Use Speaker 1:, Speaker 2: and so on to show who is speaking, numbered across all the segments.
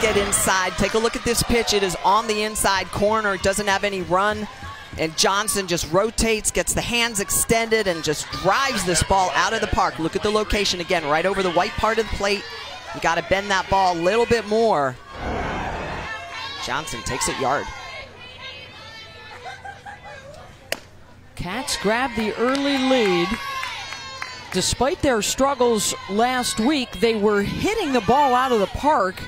Speaker 1: get inside. Take a look at this pitch. It is on the inside corner. It doesn't have any run. And Johnson just rotates, gets the hands extended, and just drives this ball out of the park. Look at the location again, right over the white part of the plate. You got to bend that ball a little bit more. Johnson takes it yard.
Speaker 2: Cats grab the early lead. Despite their struggles last week, they were hitting the ball out of the park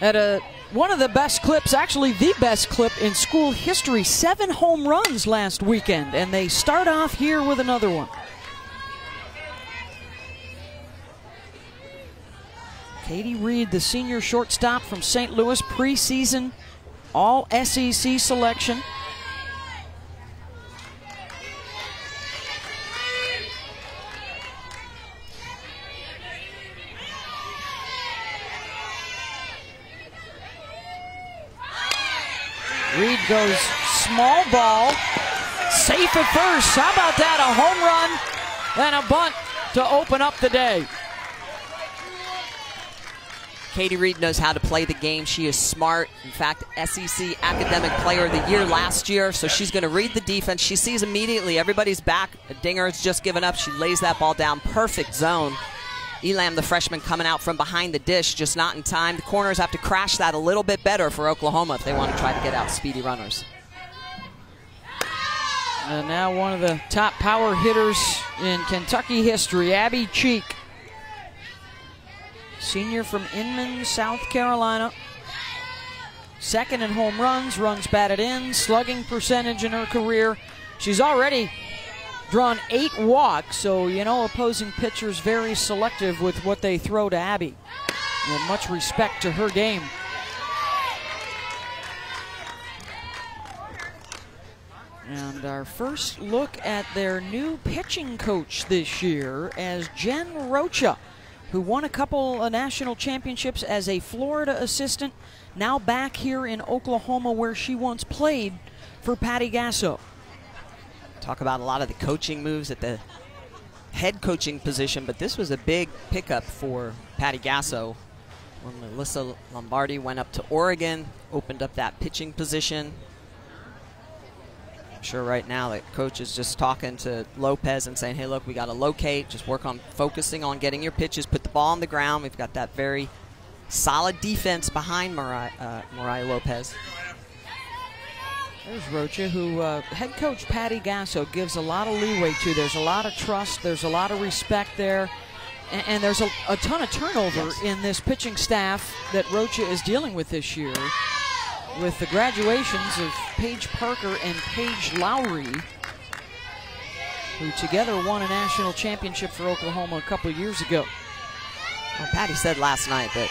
Speaker 2: at a one of the best clips, actually the best clip in school history. Seven home runs last weekend, and they start off here with another one. Katie Reed, the senior shortstop from St. Louis, preseason all SEC selection. Reed goes small ball, safe at first. How about that? A home run and a bunt to open up the day.
Speaker 1: Katie Reed knows how to play the game. She is smart. In fact, SEC Academic Player of the Year last year. So she's going to read the defense. She sees immediately everybody's back. A dinger has just given up. She lays that ball down. Perfect zone. Elam, the freshman, coming out from behind the dish, just not in time. The corners have to crash that a little bit better for Oklahoma if they want to try to get out speedy runners.
Speaker 2: And now one of the top power hitters in Kentucky history, Abbey Cheek. Senior from Inman, South Carolina. Second in home runs, runs batted in, slugging percentage in her career. She's already drawn eight walks, so you know opposing pitchers very selective with what they throw to Abbey. Much respect to her game. And our first look at their new pitching coach this year as Jen Rocha, who won a couple of national championships as a Florida assistant, now back here in Oklahoma where she once played for Patty Gasso.
Speaker 1: Talk about a lot of the coaching moves at the head coaching position, but this was a big pickup for Patty Gasso when Melissa Lombardi went up to Oregon, opened up that pitching position. I'm sure right now that coach is just talking to Lopez and saying, hey, look, we got to locate, just work on focusing on getting your pitches, put the ball on the ground. We've got that very solid defense behind Mariah, uh, Mariah Lopez.
Speaker 2: There's Rocha, who uh, head coach Patty Gasso gives a lot of leeway to. There's a lot of trust, there's a lot of respect there, and, and there's a, a, ton of turnover yes. in this pitching staff that Rocha is dealing with this year. With the graduations of Paige Parker and Paige Lowary, who together won a national championship for Oklahoma a couple years ago.
Speaker 1: Well, Patty said last night that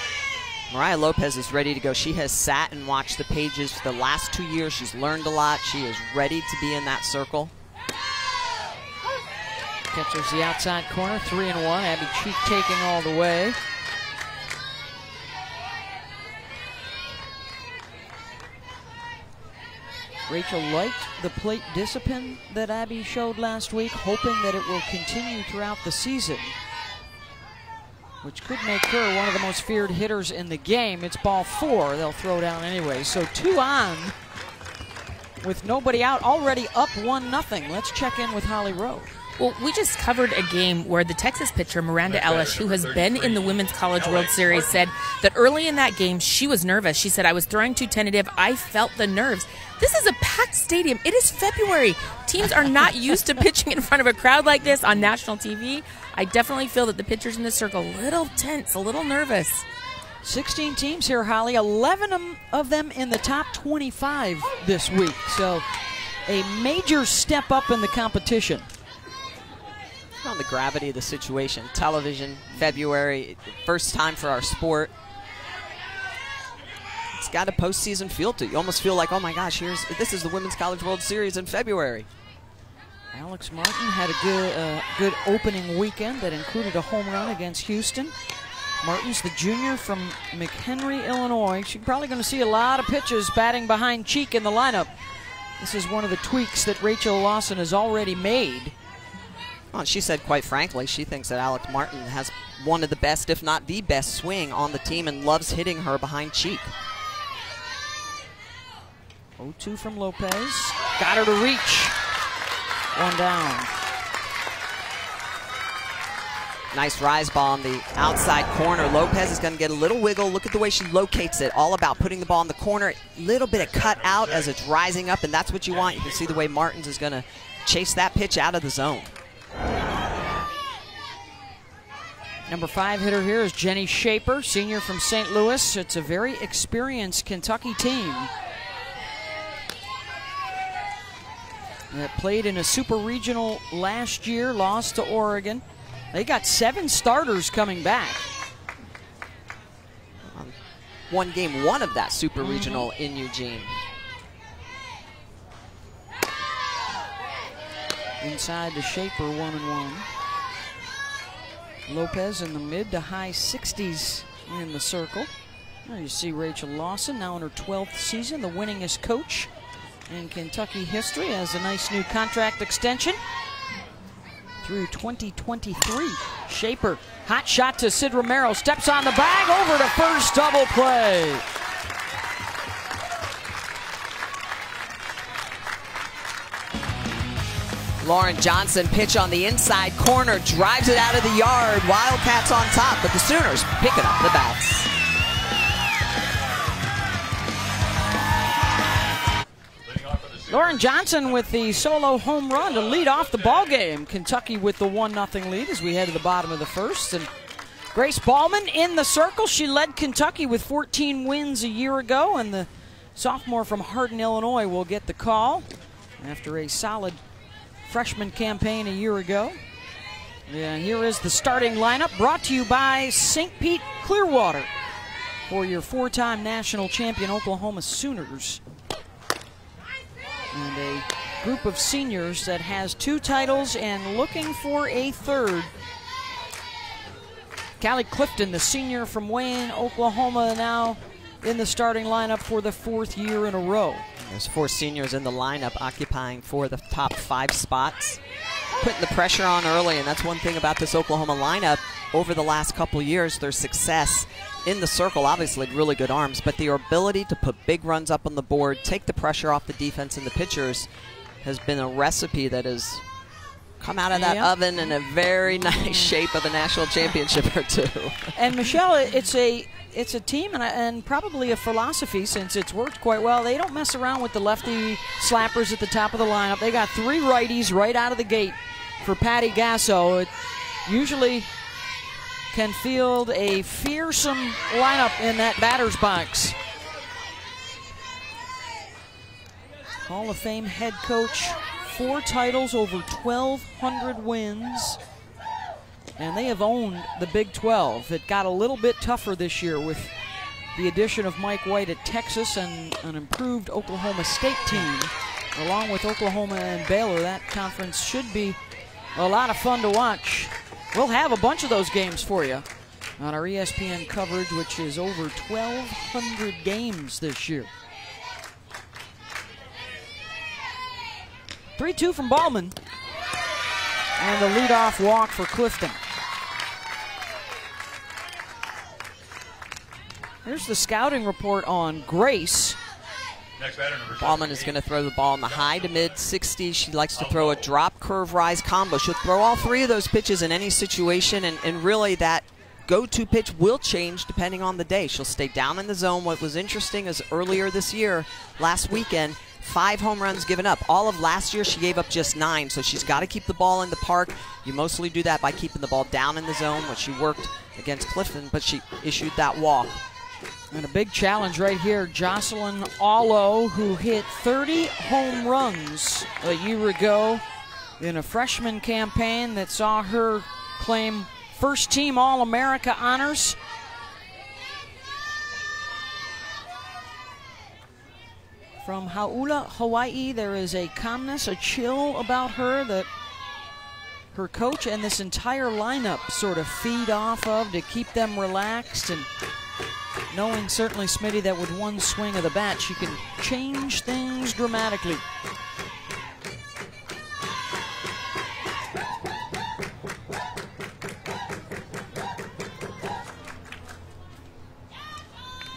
Speaker 1: Mariah Lopez is ready to go. She has sat and watched the pages for the last two years. She's learned a lot. She is ready to be in that circle.
Speaker 2: Catches the outside corner, three and one. Abbey Cheek taking all the way. Rachel liked the plate discipline that Abbey showed last week, hoping that it will continue throughout the season which could make her one of the most feared hitters in the game. It's ball four. They'll throw down anyway. So two on with nobody out, already up one nothing. Let's check in with Holly Rowe.
Speaker 3: Well, we just covered a game where the Texas pitcher, Miranda Elish, who has been in the Women's College World Series, said that early in that game she was nervous. She said, I was throwing too tentative. I felt the nerves. This is a packed stadium. It is February. Teams are not used to pitching in front of a crowd like this on national TV. I definitely feel that the pitchers in the circle a little tense, a little nervous.
Speaker 2: 16 teams here, Holly. 11 of them in the top 25 this week. So a major step up in the competition
Speaker 1: on the gravity of the situation. Television, February, first time for our sport. It's got a postseason feel to it. You almost feel like, oh my gosh, here's this is the Women's College World Series in February.
Speaker 2: Alex Martin had a good, uh, good opening weekend that included a home run against Houston. Martin's the junior from McHenry, Illinois. She's probably going to see a lot of pitches batting behind Cheek in the lineup. This is one of the tweaks that Rachel Lawson has already made
Speaker 1: well, she said, quite frankly, she thinks that Alex Martin has one of the best, if not the best, swing on the team and loves hitting her behind cheek.
Speaker 2: 0-2 from Lopez. Got her to reach. One down.
Speaker 1: Nice rise ball on the outside corner. Lopez is going to get a little wiggle. Look at the way she locates it. All about putting the ball in the corner. A little bit of cut out as it's rising up, and that's what you want. You can see the way Martins is going to chase that pitch out of the zone.
Speaker 2: Number five hitter here is Jenny Schaper, senior from St. Louis. It's a very experienced Kentucky team that played in a super regional last year, lost to Oregon. They got seven starters coming back.
Speaker 1: Um, one game one of that super mm -hmm. regional in Eugene.
Speaker 2: Inside the Schaper, one and one. Lopez in the mid to high 60s in the circle. Now you see Rachel Lawson now in her 12th season, the winningest coach in Kentucky history, has a nice new contract extension through 2023. Schaper, hot shot to Sid Romero, steps on the bag, over to first double play.
Speaker 1: Lauren Johnson pitch on the inside corner, drives it out of the yard. Wildcats on top, but the Sooners picking up the bats.
Speaker 2: Lauren Johnson with the solo home run to lead off the ball game. Kentucky with the 1 0 lead as we head to the bottom of the first. And Grace Baalman in the circle. She led Kentucky with 14 wins a year ago, and the sophomore from Hardin, Illinois, will get the call after a solid freshman campaign a year ago. Yeah, here is the starting lineup brought to you by St. Pete Clearwater for your four time national champion Oklahoma Sooners and a group of seniors that has two titles and looking for a third. Caleigh Clifton, the senior from Wayne, Oklahoma, now in the starting lineup for the fourth year in a row.
Speaker 1: There's four seniors in the lineup occupying for the top five spots. Putting the pressure on early, and that's one thing about this Oklahoma lineup over the last couple years, their success in the circle, obviously really good arms, but the ability to put big runs up on the board, take the pressure off the defense and the pitchers has been a recipe that has come out of that yep. oven in a very nice shape of a national championship or two.
Speaker 2: And Michelle, it's a it's a team and, a, and probably a philosophy since it's worked quite well. They don't mess around with the lefty slappers at the top of the lineup. They got three righties right out of the gate for Patty Gasso. It usually can field a fearsome lineup in that batter's box. Hall of Fame head coach, four titles, over 1,200 wins, and they have owned the Big 12. It got a little bit tougher this year with the addition of Mike White at Texas and an improved Oklahoma State team. Along with Oklahoma and Baylor, that conference should be a lot of fun to watch. We'll have a bunch of those games for you on our ESPN coverage, which is over 1,200 games this year. 3 2 from Baalman. And the leadoff walk for Clifton. Here's the scouting report on Grace.
Speaker 1: Baalman is going to throw the ball in the high to mid 60s. She likes to oh, throw a drop curve rise combo. She'll throw all three of those pitches in any situation, and, and really that go-to pitch will change depending on the day. She'll stay down in the zone. What was interesting is earlier this year, last weekend, five home runs given up. All of last year, she gave up just nine, so she's got to keep the ball in the park. You mostly do that by keeping the ball down in the zone, which she worked against Clifton, but she issued that walk.
Speaker 2: And a big challenge right here, Jocelyn Alo, who hit 30 home runs a year ago in a freshman campaign that saw her claim first team All America honors. From Hauula, Hawaii, there is a calmness, a chill about her that her coach and this entire lineup sort of feed off of to keep them relaxed and knowing certainly, Smitty, that with one swing of the bat, she can change things dramatically.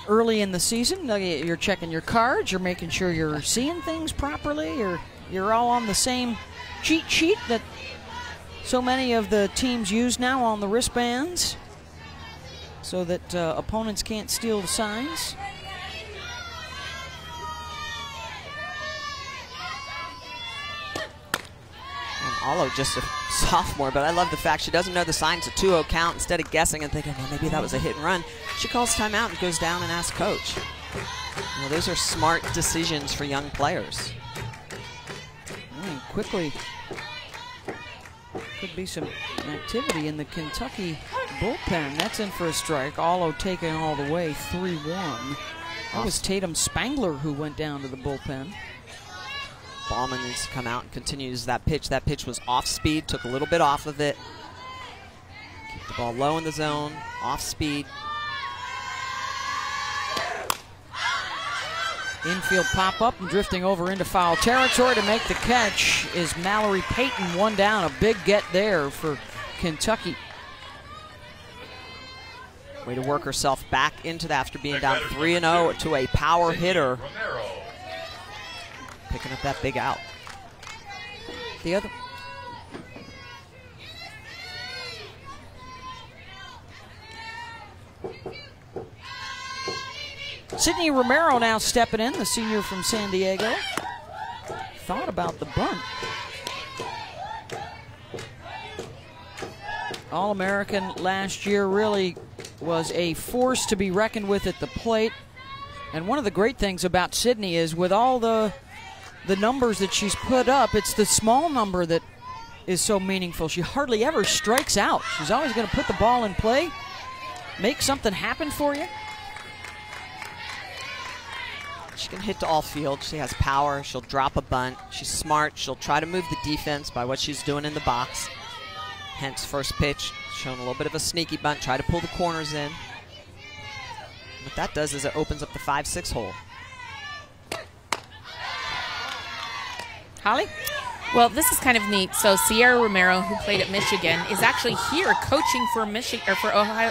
Speaker 2: Early in the season, uh, you're checking your cards, you're making sure you're seeing things properly, you're, you're all on the same cheat sheet that so many of the teams use now on the wristbands so that uh, opponents can't steal the signs.
Speaker 1: Alo just a sophomore, but I love the fact she doesn't know the signs of 2-0 count. Instead of guessing and thinking, well, maybe that was a hit and run, she calls timeout and goes down and asks coach. Well, those are smart decisions for young players.
Speaker 2: Mm, quickly, could be some activity in the Kentucky bullpen. That's in for a strike. Alo taking all the way, 3-1. That was Tatum Spangler who went down to the bullpen.
Speaker 1: Baalman needs to come out and continues that pitch. That pitch was off speed, took a little bit off of it. Keep the ball low in the zone, off speed.
Speaker 2: Infield pop up and drifting over into foul territory to make the catch is Mallory Payton. One down, a big get there for Kentucky.
Speaker 1: Way to work herself back into that after being down 3 0 to a power hitter picking up that big out.
Speaker 2: The other. Sydney Romero now stepping in, the senior from San Diego. Thought about the bunt. All American last year really was a force to be reckoned with at the plate. And one of the great things about Sydney is with all the the numbers that she's put up, it's the small number that is so meaningful. She hardly ever strikes out. She's always going to put the ball in play, make something happen for you.
Speaker 1: She can hit to all field. She has power. She'll drop a bunt. She's smart. She'll try to move the defense by what she's doing in the box. Hence, first pitch, showing a little bit of a sneaky bunt, try to pull the corners in. What that does is it opens up the 5 6 hole.
Speaker 2: Holly?
Speaker 3: Well, this is kind of neat. So Sierra Romero, who played at Michigan, is actually here coaching for Michigan or for Ohio.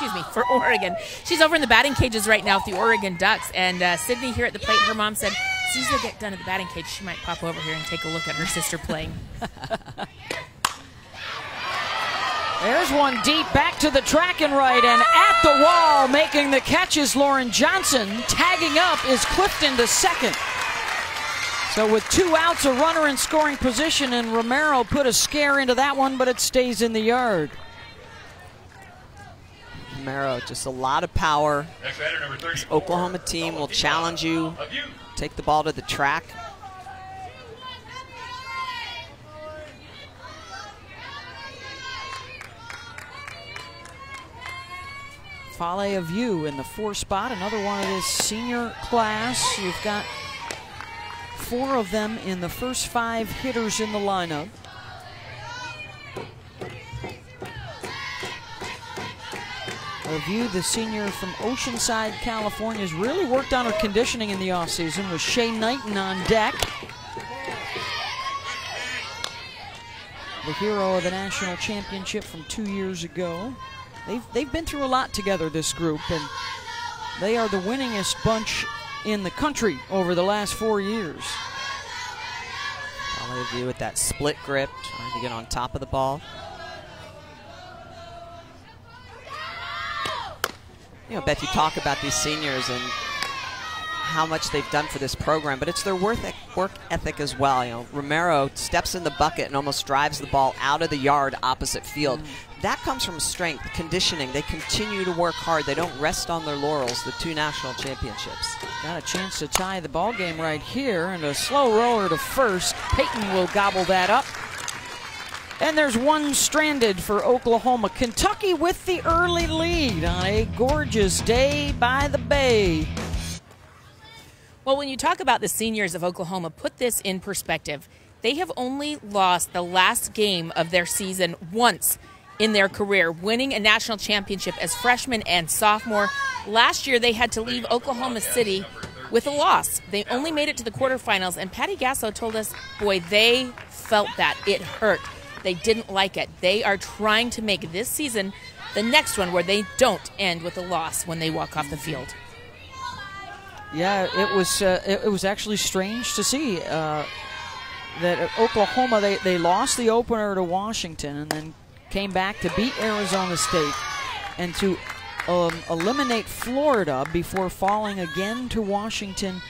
Speaker 3: Excuse me, for Oregon. She's over in the batting cages right now with the Oregon Ducks, and uh, Sydney here at the plate. Her mom said, as soon as they get done at the batting cage, she might pop over here and take a look at her sister playing.
Speaker 2: There's one deep back to the track and right, and at the wall making the catches, Lauren Johnson. Tagging up is Clifton to second. So with two outs, a runner in scoring position, and Romero put a scare into that one, but it stays in the yard.
Speaker 1: Romero, just a lot of power. This Oklahoma team will challenge you, take the ball to the track.
Speaker 2: Fale of you in the four spot, another one of this senior class. You've got four of them in the first five hitters in the lineup. Review, the senior from Oceanside, California, has really worked on her conditioning in the offseason with Shay Knighton on deck. The hero of the national championship from two years ago. They've, they've been through a lot together, this group, and they are the winningest bunch in the country over the last four years.
Speaker 1: View with that split grip, trying to get on top of the ball. You know, Beth, you talk about these seniors and how much they've done for this program, but it's their work ethic as well. You know, Romero steps in the bucket and almost drives the ball out of the yard opposite field. Mm. That comes from strength, conditioning. They continue to work hard. They don't rest on their laurels. The two national championships.
Speaker 2: Got a chance to tie the ball game right here, and a slow roller to first. Payton will gobble that up. And there's one stranded for Oklahoma. Kentucky with the early lead on a gorgeous day by the bay.
Speaker 3: Well, when you talk about the seniors of Oklahoma, put this in perspective. They have only lost the last game of their season once in their career, winning a national championship as freshman and sophomore. Last year, they had to leave Oklahoma City with a loss. They only made it to the quarterfinals, and Patty Gasso told us, boy, they felt that. It hurt. They didn't like it. They are trying to make this season the next one where they don't end with a loss when they walk off the field.
Speaker 2: Yeah, it was uh, it, it was actually strange to see uh, that Oklahoma they, they lost the opener to Washington and then came back to beat Arizona State and to um, eliminate Florida before falling again to Washington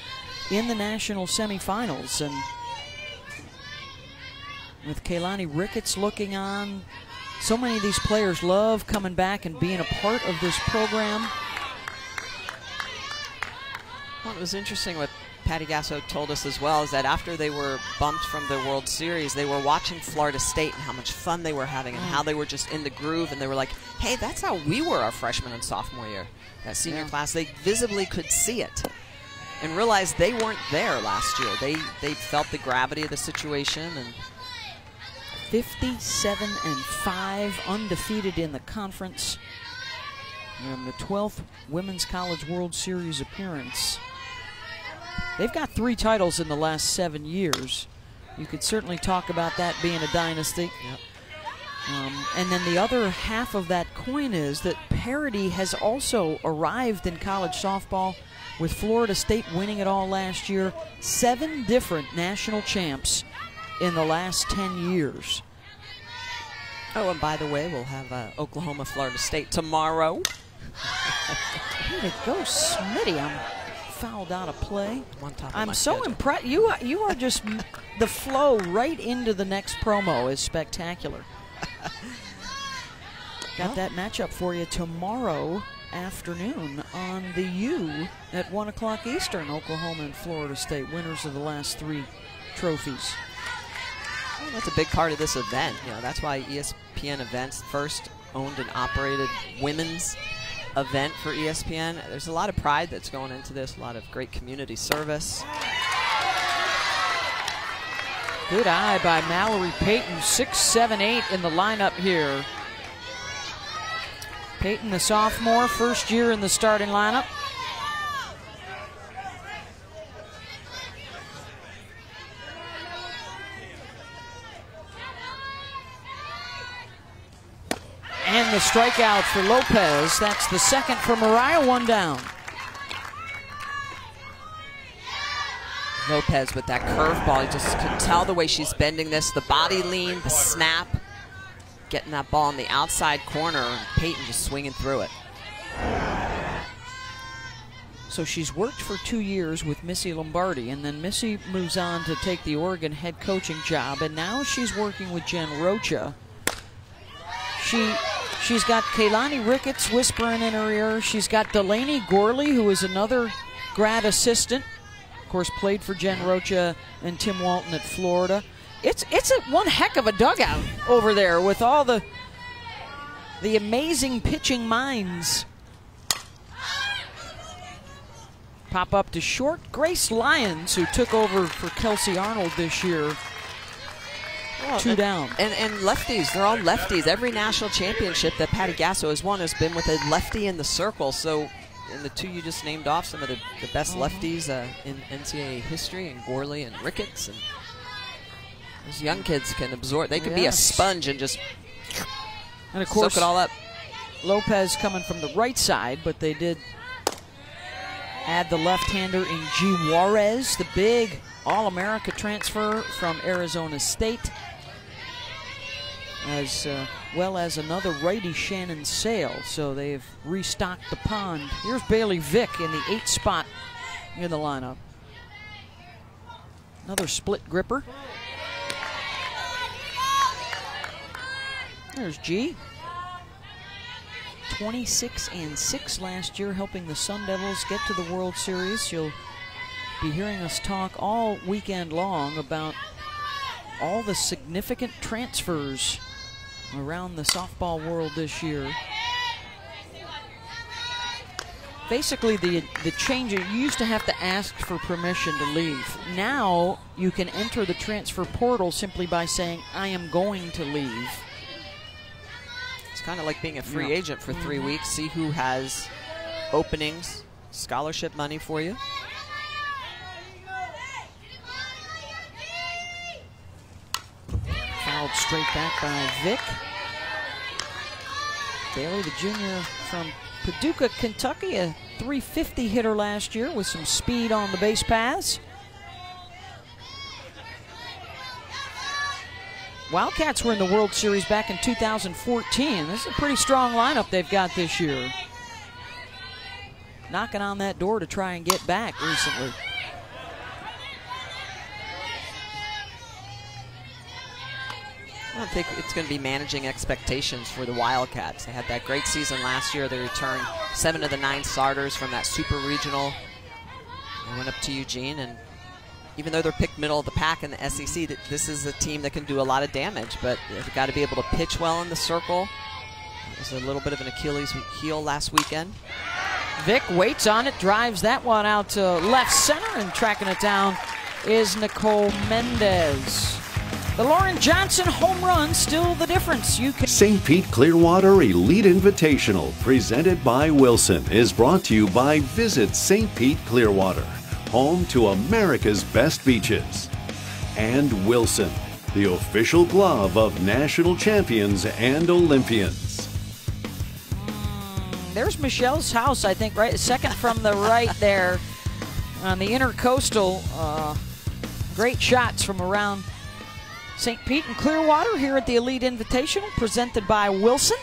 Speaker 2: in the national semifinals. And with Keilani Ricketts looking on, so many of these players love coming back and being a part of this program.
Speaker 1: Well, it was interesting what Patty Gasso told us as well is that after they were bumped from the World Series, they were watching Florida State and how much fun they were having and how they were just in the groove. And they were like, hey, that's how we were our freshman and sophomore year, that senior
Speaker 2: Yeah.
Speaker 1: class. They visibly could see it and realized they weren't there last year. They, they felt the gravity of the situation and
Speaker 2: 57 and 5 undefeated in the conference. And the 12th women's college world series appearance. They've got three titles in the last seven years. You could certainly talk about that being a dynasty. Um, and then the other half of that coin is that parity has also arrived in college softball with Florida State winning it all last year. Seven different national champs in the last 10 years.
Speaker 1: Oh, and by the way, we'll have uh, Oklahoma, Florida State tomorrow.
Speaker 2: Here to go, Smitty. I'm fouled out of play.
Speaker 1: I'm on top of
Speaker 2: I'm so impressed. You are, you are just the flow right into the next promo is spectacular. Got that matchup for you tomorrow afternoon on the U at one o'clock Eastern. Oklahoma and Florida State, winners of the last three trophies.
Speaker 1: Well, that's a big part of this event. You know, that's why ESPN Events first owned and operated women's event for ESPN. There's a lot of pride that's going into this, a lot of great community service.
Speaker 2: Good eye by Mallory Payton, six, seven, eight in the lineup here. Payton, the sophomore, first year in the starting lineup. The strikeout for Lopez. That's the second for Mariah, one down.
Speaker 1: Lopez with that curveball, you just can tell the way she's bending this, the body lean, the snap, getting that ball in the outside corner, and Peyton just swinging through it.
Speaker 2: So she's worked for two years with Missy Lombardi, and then Missy moves on to take the Oregon head coaching job, and now she's working with Jen Rocha. She she's got Keilani Ricketts whispering in her ear. She's got Delanie Gourley, who is another grad assistant. Of course, played for Jen Rocha and Tim Walton at Florida. It's it's a one heck of a dugout over there with all the the amazing pitching minds pop up to short. Grace Lyons, who took over for Kelsey Arnold this year, two
Speaker 1: and,
Speaker 2: down.
Speaker 1: And, and lefties, they're all lefties. Every national championship that Patty Gasso has won has been with a lefty in the circle. So, in the two you just named off, some of the, the best lefties uh, in NCAA history, and Gourley and Ricketts. And those young kids can absorb, they can be a sponge and just
Speaker 2: And of course,
Speaker 1: soak it all up.
Speaker 2: Lopez coming from the right side, but they did add the left-hander in G. Juarez, the big All-America transfer from Arizona State, as uh, well as another righty Shannon Saile. So they've restocked the pond. Here's Bailey Vick in the eight spot in the lineup. Another split gripper. There's G. 26 and 6 last year, helping the Sun Devils get to the World Series. You'll be hearing us talk all weekend long about all the significant transfers around the softball world this year. Basically, the the change you used to have to ask for permission to leave. Now you can enter the transfer portal simply by saying, "I am going to leave."
Speaker 1: It's kind of like being a free
Speaker 2: Yeah.
Speaker 1: agent for three mm-hmm. weeks, see who has openings, scholarship money for you.
Speaker 2: Straight back by Vick. Bailey, the junior from Paducah, Kentucky, a 350 hitter last year with some speed on the base paths. Wildcats were in the World Series back in 2014. This is a pretty strong lineup they've got this year. Knocking on that door to try and get back recently.
Speaker 1: I don't think it's going to be managing expectations for the Wildcats. They had that great season last year. They returned seven of the nine starters from that super regional. They went up to Eugene, and even though they're picked middle of the pack in the SEC, this is a team that can do a lot of damage, but they've got to be able to pitch well in the circle. It was a little bit of an Achilles heel last weekend.
Speaker 2: Vick waits on it, drives that one out to left center, and tracking it down is Nicole Mendes. The Lauren Johnson home run still the difference. You can
Speaker 4: St. Pete Clearwater Elite Invitational, presented by Wilson, is brought to you by Visit St. Pete Clearwater, home to America's best beaches. And Wilson, the official glove of national champions and Olympians.
Speaker 2: There's Michelle's house, I think, right second from the right there on the intercoastal. Uh, great shots from around St. Pete and Clearwater here at the Elite Invitational, presented by Wilson.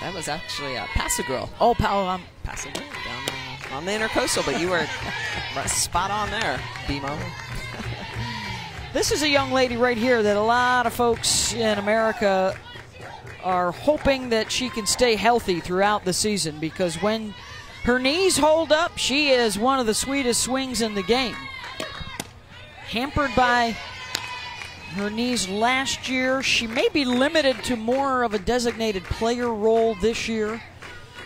Speaker 1: That was actually a Paso Grill.
Speaker 2: Oh, pal, um,
Speaker 1: Paso Grill down uh, on the intercoastal, but you were spot on there, BMO.
Speaker 2: this is a young lady right here that a lot of folks in America are hoping that she can stay healthy throughout the season because when her knees hold up, she is one of the sweetest swings in the game. Hampered by her knees last year. She may be limited to more of a designated player role this year.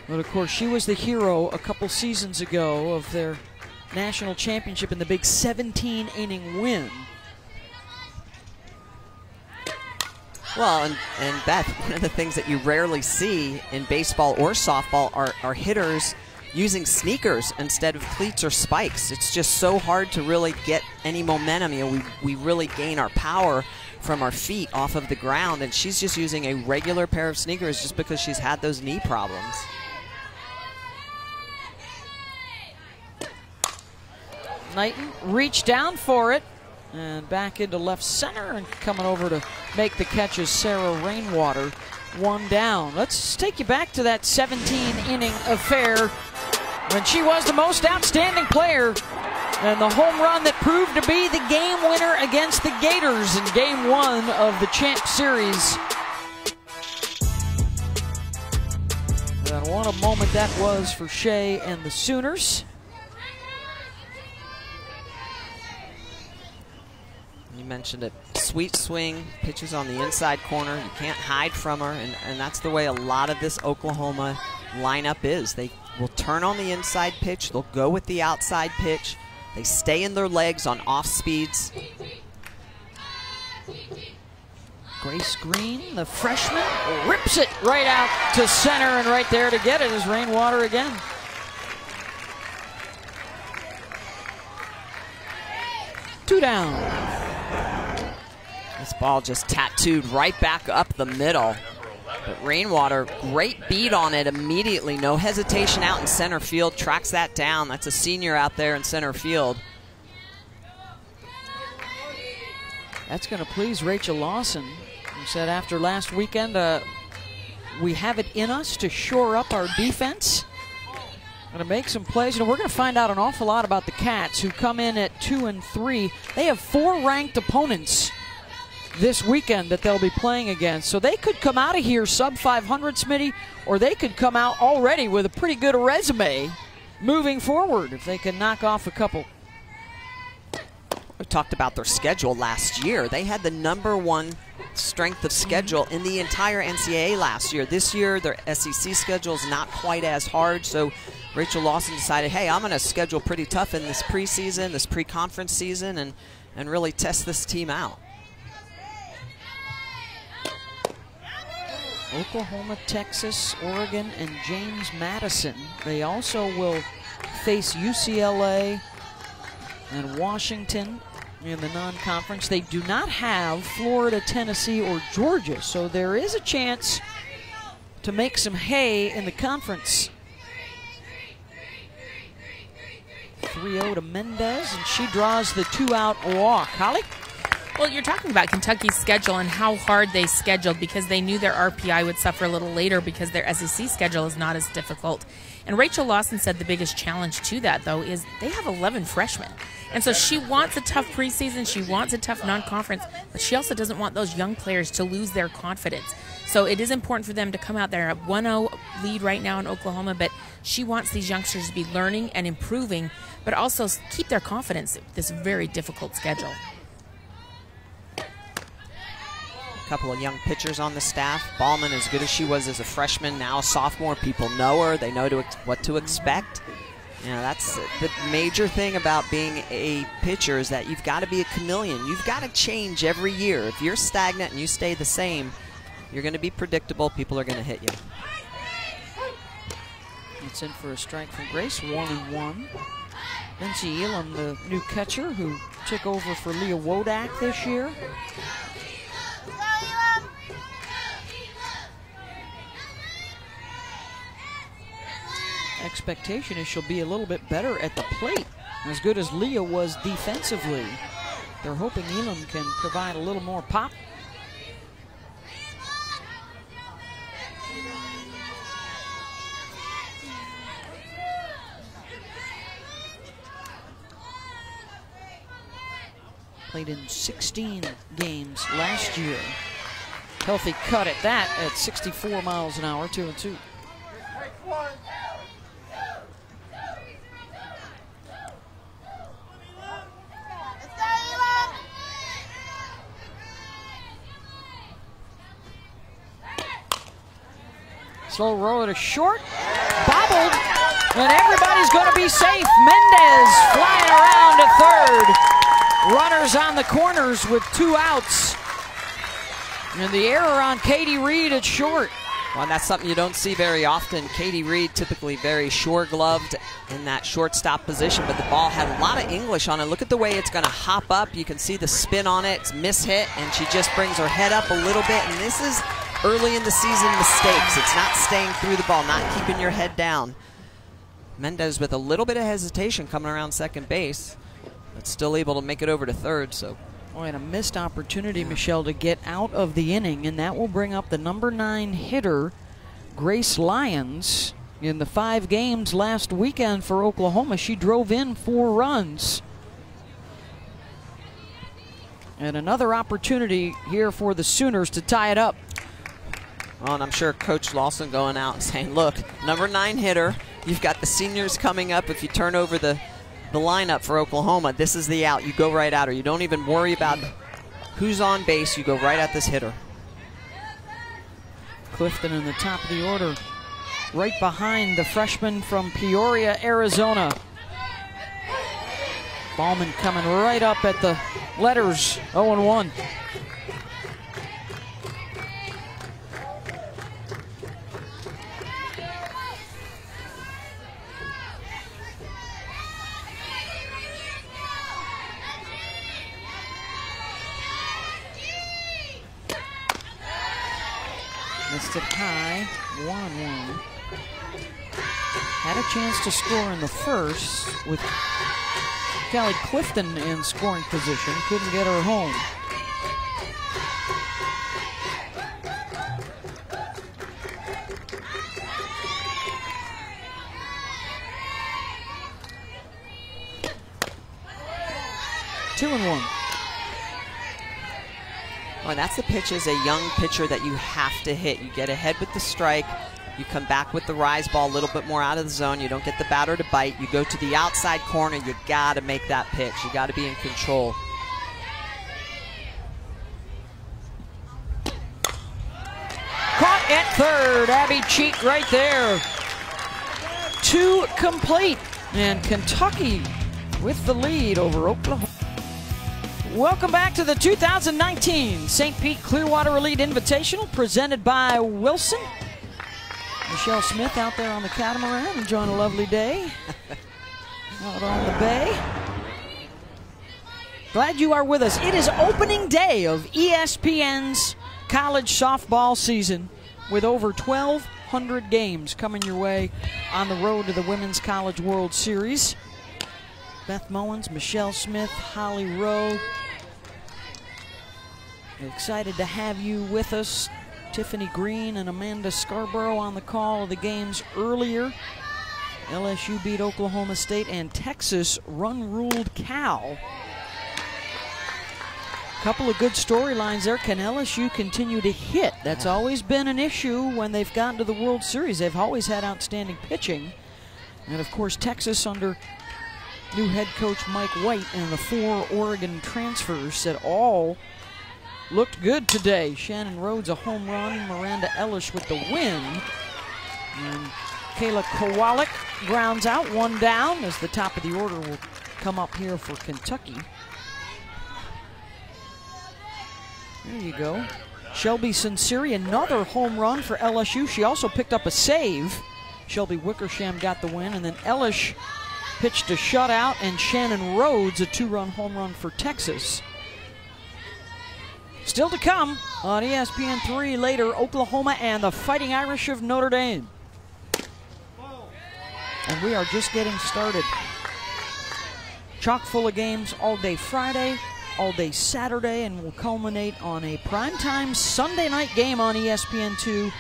Speaker 2: But of course, she was the hero a couple seasons ago of their national championship in the big 17 inning win.
Speaker 1: Well, and, and Beth, one of the things that you rarely see in baseball or softball are, are hitters using sneakers instead of cleats or spikes. It's just so hard to really get any momentum. You know, we, we really gain our power from our feet off of the ground, and she's just using a regular pair of sneakers just because she's had those knee problems.
Speaker 2: Knighton reached down for it and back into left center and coming over to make the catch is Sarah Rainwater. One down. Let's take you back to that 17 inning affair when she was the most outstanding player and the home run that proved to be the game winner against the Gators in game one of the Champ Series. And what a moment that was for Shay and the Sooners.
Speaker 1: You mentioned it. Sweet swing, pitches on the inside corner. You can't hide from her, and, and that's the way a lot of this Oklahoma lineup is. They will turn on the inside pitch, they'll go with the outside pitch, they stay in their legs on off speeds.
Speaker 2: Grace Green, the freshman, rips it right out to center, and right there to get it is Rainwater again. Two down.
Speaker 1: This ball just tattooed right back up the middle. But Rainwater, great beat on it immediately. No hesitation out in center field. Tracks that down. That's a senior out there in center field.
Speaker 2: That's going to please Rachel Lawson, who said after last weekend, uh, we have it in us to shore up our defense. Going to make some plays. and we're going to find out an awful lot about the Cats, who come in at two and three. They have four ranked opponents this weekend that they'll be playing against. So they could come out of here sub 500, Smitty, or they could come out already with a pretty good resume moving forward if they can knock off a couple.
Speaker 1: We talked about their schedule last year. They had the number one strength of schedule in the entire NCAA last year. This year, their SEC schedule is not quite as hard, so Rachel Lawson decided, hey, I'm going to schedule pretty tough in this preseason, this pre-conference season, and, and really test this team out.
Speaker 2: Oklahoma, Texas, Oregon, and James Madison. They also will face UCLA and Washington in the non-conference. They do not have Florida, Tennessee, or Georgia, so there is a chance to make some hay in the conference. 3-0 to Mendes, and she draws the two-out walk. Holly?
Speaker 3: Well, you're talking about Kentucky's schedule and how hard they scheduled because they knew their RPI would suffer a little later because their SEC schedule is not as difficult. And Rachel Lawson said the biggest challenge to that, though, is they have 11 freshmen. And so she wants a tough preseason, she wants a tough non conference, but she also doesn't want those young players to lose their confidence. So it is important for them to come out there at 1 0 lead right now in Oklahoma, but she wants these youngsters to be learning and improving, but also keep their confidence this very difficult schedule.
Speaker 1: A couple of young pitchers on the staff. Baalman, as good as she was as a freshman, now a sophomore. People know her. They know to what to expect. You know, that's the major thing about being a pitcher is that you've got to be a chameleon. You've got to change every year. If you're stagnant and you stay the same, you're going to be predictable. People are going to hit you.
Speaker 2: It's in for a strike from Grace. One and one. Lynnsie Elam, the new catcher who took over for Leah Wodak this year. Expectation is she'll be a little bit better at the plate. As good as Leah was defensively, they're hoping Elam can provide a little more pop. Played in 16 games last year. Healthy cut at that at 64 miles an hour, 2 and 2. Slow roll to short. Bobbled. And everybody's going to be safe. Mendes flying around to third. Runners on the corners with two outs. And the error on Katie Reed at short.
Speaker 1: Well, that's something you don't see very often. Katie Reed, typically very sure gloved in that shortstop position, but the ball had a lot of English on it. Look at the way it's going to hop up. You can see the spin on it. It's mishit, and she just brings her head up a little bit. And this is early in the season mistakes. It's not staying through the ball, not keeping your head down. Mendes with a little bit of hesitation coming around second base, but still able to make it over to third. So,
Speaker 2: oh, and a missed opportunity, yeah. Michelle, to get out of the inning, and that will bring up the number nine hitter, Grace Lyons. In the five games last weekend for Oklahoma, she drove in four runs. And another opportunity here for the Sooners to tie it up.
Speaker 1: Well, and I'm sure Coach Lawson going out and saying, look, number nine hitter, you've got the seniors coming up. If you turn over the, the lineup for Oklahoma, this is the out. You go right at her. You don't even worry about who's on base. You go right at this hitter.
Speaker 2: Clifton in the top of the order, right behind the freshman from Peoria, Arizona. Baalman coming right up at the letters 0 1. Missed it high, 1 1. Had a chance to score in the first with Caleigh Clifton in scoring position. Couldn't get her home. Two and one.
Speaker 1: Well, that's the pitch as a young pitcher that you have to hit. You get ahead with the strike. You come back with the rise ball a little bit more out of the zone. You don't get the batter to bite. You go to the outside corner. You got to make that pitch. You got to be in control.
Speaker 2: Caught at third. Abbey Cheek right there. Two complete. And Kentucky with the lead over Oklahoma. Welcome back to the 2019 St. Pete Clearwater Elite Invitational presented by Wilson. Michelle Smith out there on the catamaran enjoying a lovely day out on the bay. Glad you are with us. It is opening day of ESPN's college softball season with over 1,200 games coming your way on the road to the Women's College World Series. Beth Mowins, Michelle Smith, Holly Rowe. Excited to have you with us. Tiffany Green and Amanda Scarborough on the call of the games earlier. LSU beat Oklahoma State and Texas run ruled Cal. Couple of good storylines there. Can LSU continue to hit? That's always been an issue when they've gotten to the World Series. They've always had outstanding pitching. And of course, Texas under new head coach Mike White and the four Oregon transfers that all looked good today. Shannon Rhodes a home run, Miranda Elish with the win. And Kayla Kowalik grounds out one down as the top of the order will come up here for Kentucky. There you go. Shelbi Sunseri, another home run for LSU. She also picked up a save. Shelby Wickersham got the win, and then Elish pitched a shutout, and Shannon Rhodes a two-run home run for Texas. Still to come on ESPN3 later, Oklahoma and the Fighting Irish of Notre Dame. And we are just getting started. Chock full of games all day Friday, all day Saturday, and will culminate on a primetime Sunday night game on ESPN2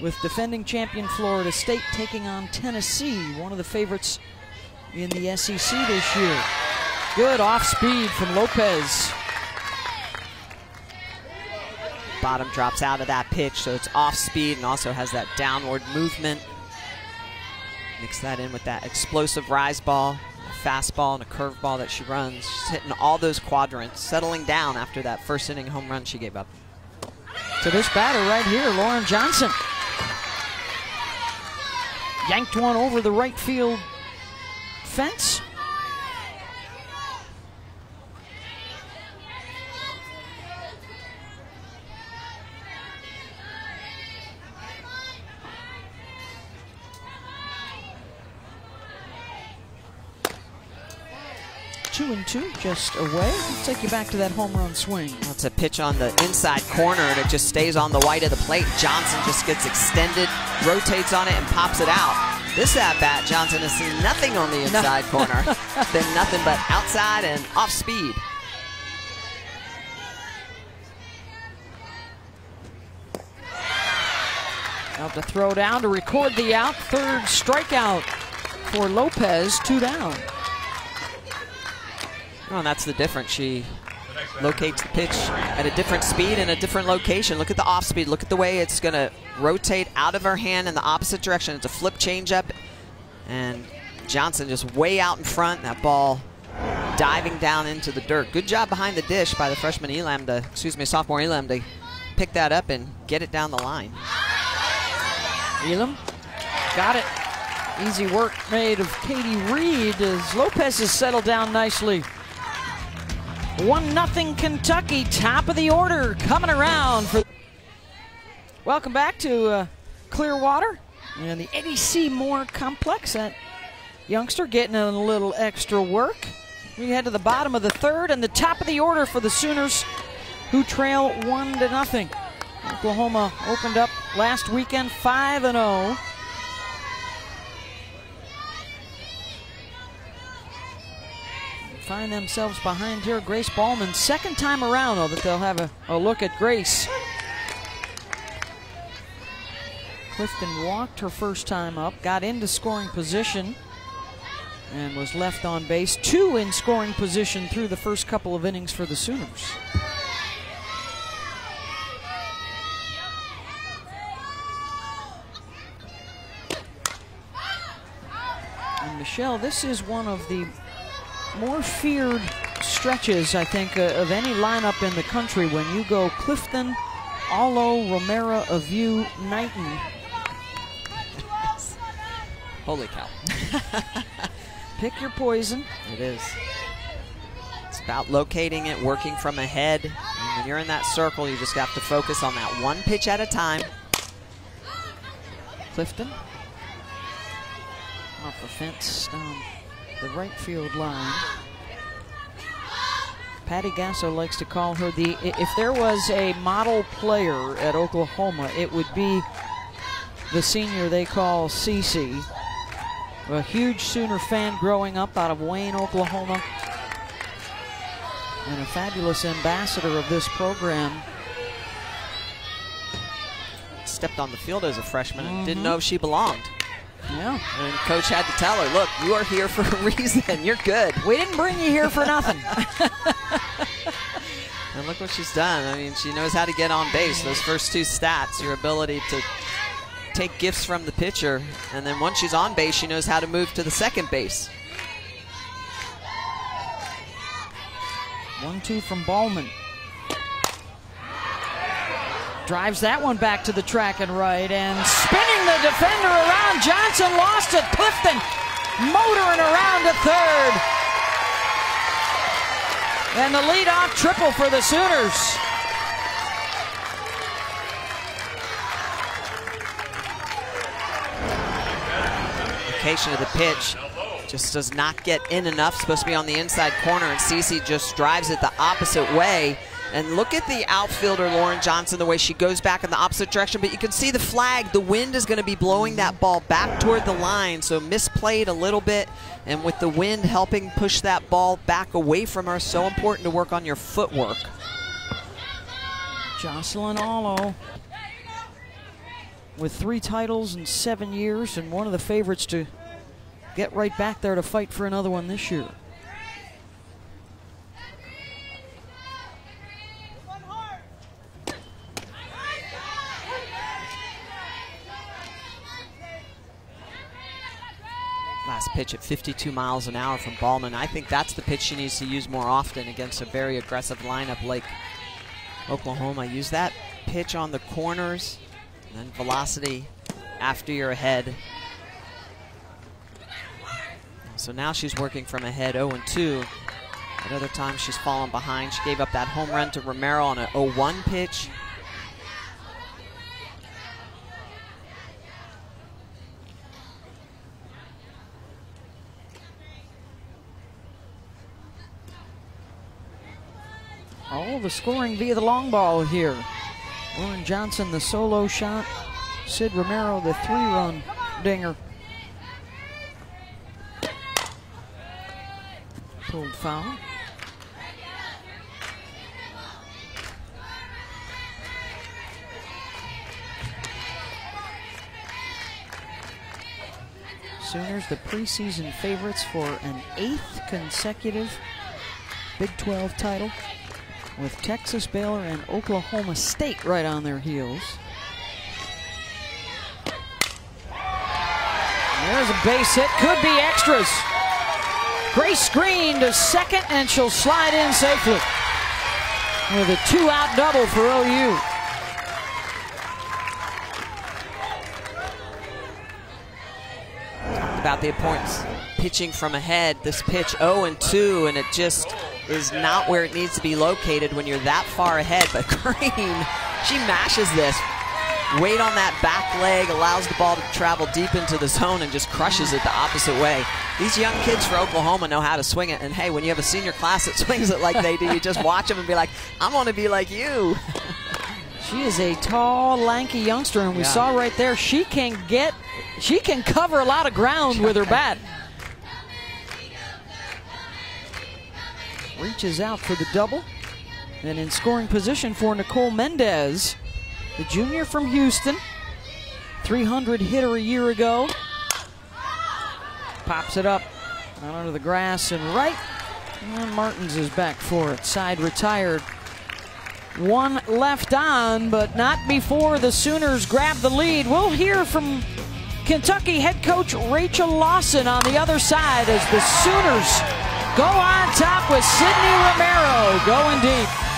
Speaker 2: with defending champion Florida State taking on Tennessee, one of the favorites in the SEC this year. Good off speed from Lopez.
Speaker 1: Bottom drops out of that pitch, so it's off speed and also has that downward movement. Mix that in with that explosive rise ball, a fastball, and a curveball that she runs. She's hitting all those quadrants, settling down after that first inning home run she gave up.
Speaker 2: To this batter right here, Lauren Johnson. Yanked one over the right field fence. And two, just away. Let's take you back to that home run swing.
Speaker 1: It's a pitch on the inside corner, and it just stays on the white of the plate. Johnson just gets extended, rotates on it, and pops it out. This at bat, Johnson has seen nothing on the inside corner. Been nothing but outside and off speed.
Speaker 2: Out to throw down to record the out. Third strikeout for Lopez, two down.
Speaker 1: Oh, and that's the difference. She locates the pitch at a different speed and a different location. Look at the off speed. Look at the way it's going to rotate out of her hand in the opposite direction. It's a flip changeup. And Johnson just way out in front. That ball diving down into the dirt. Good job behind the dish by the freshman Elam to, excuse me, sophomore Elam to pick that up and get it down the line.
Speaker 2: Elam got it. Easy work made of Katie Reed as Lopez has settled down nicely. 1 nothing Kentucky, top of the order, coming around for. Welcome back to uh, Clearwater and the Eddie. Moore complex. That youngster getting a little extra work. We head to the bottom of the third and the top of the order for the Sooners, who trail 1 to nothing. Oklahoma opened up last weekend 5 and 0. Find themselves behind here. Grace Baalman, second time around, though, that they'll have a, a look at Grace. Clifton walked her first time up, got into scoring position, and was left on base. Two in scoring position through the first couple of innings for the Sooners. And Michelle, this is one of the more feared stretches, I think, uh, of any lineup in the country when you go Clifton, Alo, Romero, Aviu, Knighton.
Speaker 1: Holy cow.
Speaker 2: Pick your poison.
Speaker 1: It is. It's about locating it, working from ahead. And when you're in that circle, you just have to focus on that one pitch at a time.
Speaker 2: Clifton. Off the fence down the right field line. Patty Gasso likes to call her the. If there was a model player at Oklahoma, it would be the senior they call Cece. A huge Sooner fan growing up out of Wayne, Oklahoma. And a fabulous ambassador of this program.
Speaker 1: Stepped on the field as a freshman and didn't mm-hmm. know if she belonged.
Speaker 2: Yeah.
Speaker 1: And coach had to tell her, look, you are here for a reason. You're good.
Speaker 2: We didn't bring you here for nothing.
Speaker 1: And look what she's done. I mean, she knows how to get on base. Those first two stats, your ability to take gifts from the pitcher, and then once she's on base, she knows how to move to the second base.
Speaker 2: One two from Baalman. Drives that one back to the track and right and spinning the defender around. Johnson lost it. Clifton motoring around to third. And the leadoff triple for the Sooners.
Speaker 1: Location of the pitch just does not get in enough. Supposed to be on the inside corner, and Cece just drives it the opposite way. And look at the outfielder, Lauren Johnson, the way she goes back in the opposite direction. But you can see the flag. The wind is going to be blowing that ball back toward the line. So misplayed a little bit. And with the wind helping push that ball back away from her, so important to work on your footwork.
Speaker 2: Jocelyn Alo with three titles in seven years and one of the favorites to get right back there to fight for another one this year.
Speaker 1: Last pitch at 52 miles an hour from Baalman. I think that's the pitch she needs to use more often against a very aggressive lineup like Oklahoma. Use that pitch on the corners and then velocity after you're ahead. So now she's working from ahead 0 and 2. At other times she's fallen behind. She gave up that home run to Romero on a 0-1 pitch.
Speaker 2: All the scoring via the long ball here. Lauren Johnson, the solo shot. Sid Romero, the three run dinger. Pulled foul. Sooners, the preseason favorites for an eighth consecutive Big 12 title with Texas, Baylor, and Oklahoma State right on their heels. There's a base hit, could be extras. Grace Green to second, and she'll slide in safely with a two-out double for OU.
Speaker 1: about the importance pitching from ahead. This pitch 0 and 2, and it just is not where it needs to be located when you're that far ahead. But Green, she mashes this. Weight on that back leg allows the ball to travel deep into the zone and just crushes it the opposite way. These young kids for Oklahoma know how to swing it. And hey, when you have a senior class that swings it like they do, you just watch them and be like, I want to be like you.
Speaker 2: She is a tall, lanky youngster, and we
Speaker 1: Yeah.
Speaker 2: saw right there she can get, she can cover a lot of ground with her bat. Reaches out for the double, and in scoring position for Nicole Mendes, the junior from Houston, 300 hitter a year ago. Pops it up out under the grass and right. And Martins is back for it. Side retired. One left on, but not before the Sooners grab the lead. We'll hear from Kentucky head coach Rachel Lawson on the other side as the Sooners go on top with Sydney Romero going deep.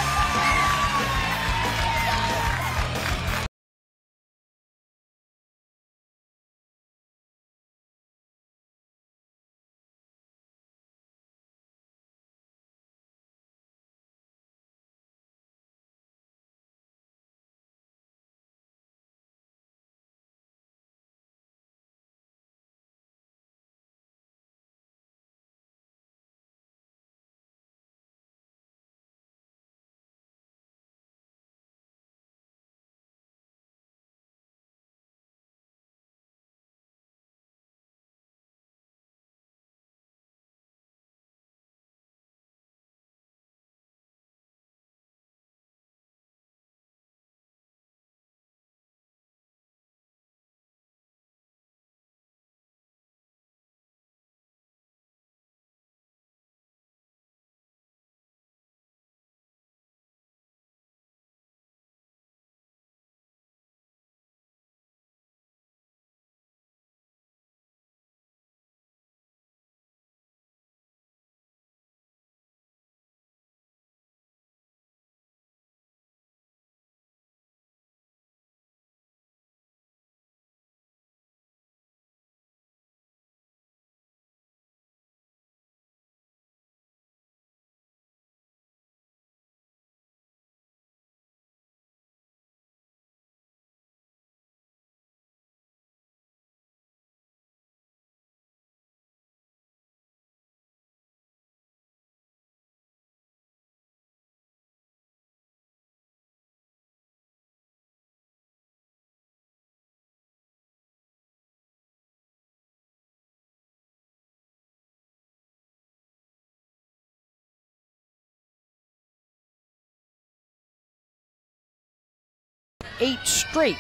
Speaker 2: Eight straight.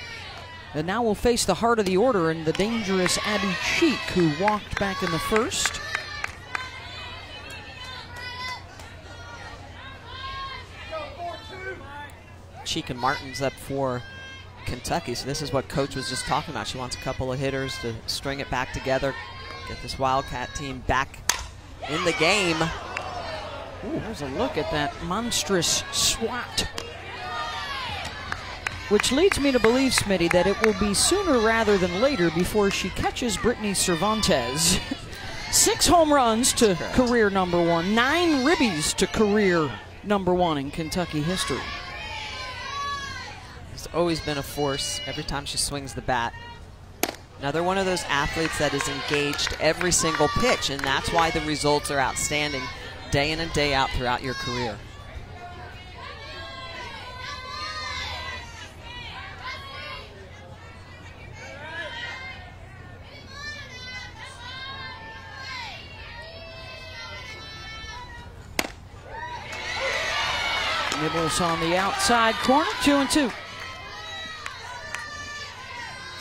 Speaker 2: And now we'll face the heart of the order and the dangerous Abbey Cheek, who walked back in the first.
Speaker 1: Cheek and Martin's up for Kentucky. So this is what coach was just talking about. She wants a couple of hitters to string it back together, get this Wildcat team back in the game.
Speaker 2: Ooh, there's a look at that monstrous swat. Which leads me to believe, Smitty, that it will be sooner rather than later before she catches Brittany Cervantes. Six home runs to career number one, nine ribbies to career number one in Kentucky history.
Speaker 1: Has always been a force every time she swings the bat. Another one of those athletes that is engaged every single pitch, and that's why the results are outstanding day in and day out throughout your career.
Speaker 2: Nibbles on the outside corner, two and two.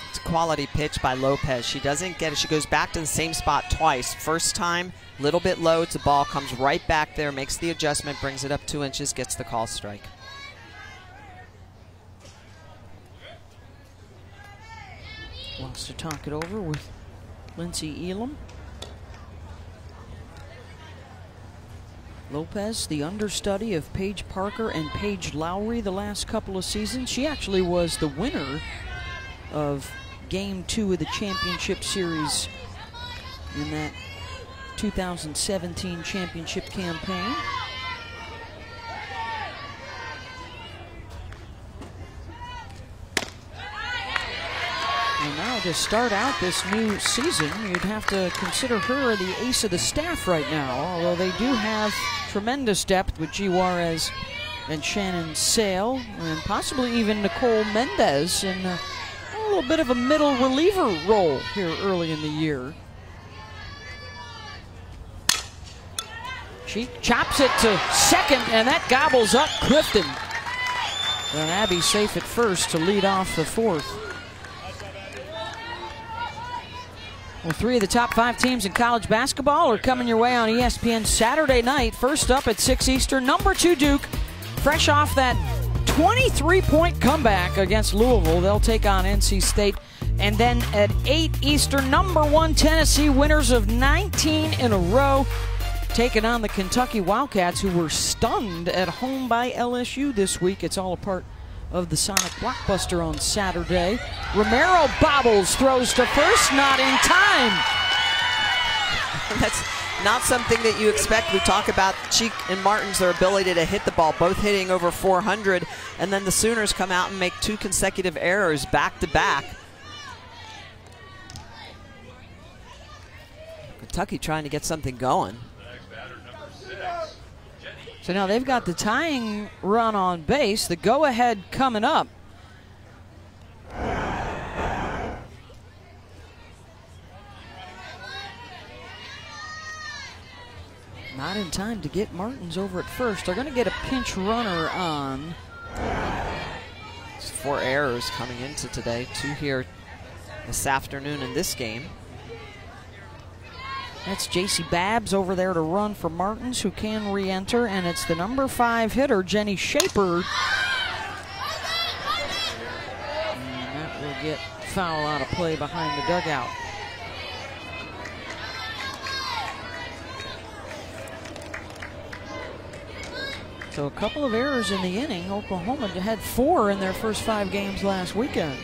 Speaker 1: It's a quality pitch by Lopez. She doesn't get it. She goes back to the same spot twice. First time, little bit low. It's a ball, comes right back there, makes the adjustment, brings it up two inches, gets the call strike.
Speaker 2: Wants to talk it over with Lynnsie Elam. Lopez, the understudy of Paige Parker and Paige Lowary the last couple of seasons. She actually was the winner of game two of the championship series in that 2017 championship campaign. And now to start out this new season, you'd have to consider her the ace of the staff right now, although they do have tremendous depth with G. Juarez and Shannon Saile, and possibly even Nicole Mendes in a, a little bit of a middle reliever role here early in the year. She chops it to second, and that gobbles up Clifton. And Abbey safe at first to lead off the fourth. Well, three of the top five teams in college basketball are coming your way on ESPN Saturday night. First up at 6 Eastern, number two Duke, fresh off that 23 point comeback against Louisville. They'll take on NC State. And then at 8 Eastern, number one Tennessee, winners of 19 in a row, taking on the Kentucky Wildcats, who were stunned at home by LSU this week. It's all a part of the Sonic Blockbuster on Saturday. Romero bobbles, throws to first, not in time.
Speaker 1: That's not something that you expect. We talk about Cheek and Martin's their ability to hit the ball, both hitting over 400, and then the Sooners come out and make two consecutive errors back to back. Kentucky trying to get something going.
Speaker 2: So now they've got the tying run on base, the go ahead coming up. Not in time to get Martins over at first. They're going to get a pinch runner on.
Speaker 1: It's four errors coming into today, two here this afternoon in this game.
Speaker 2: That's JC Babs over there to run for Martins, who can re enter, and it's the number five hitter, Jenny Schaper. And that will get foul out of play behind the dugout. So a couple of errors in the inning. Oklahoma had four in their first five games last weekend.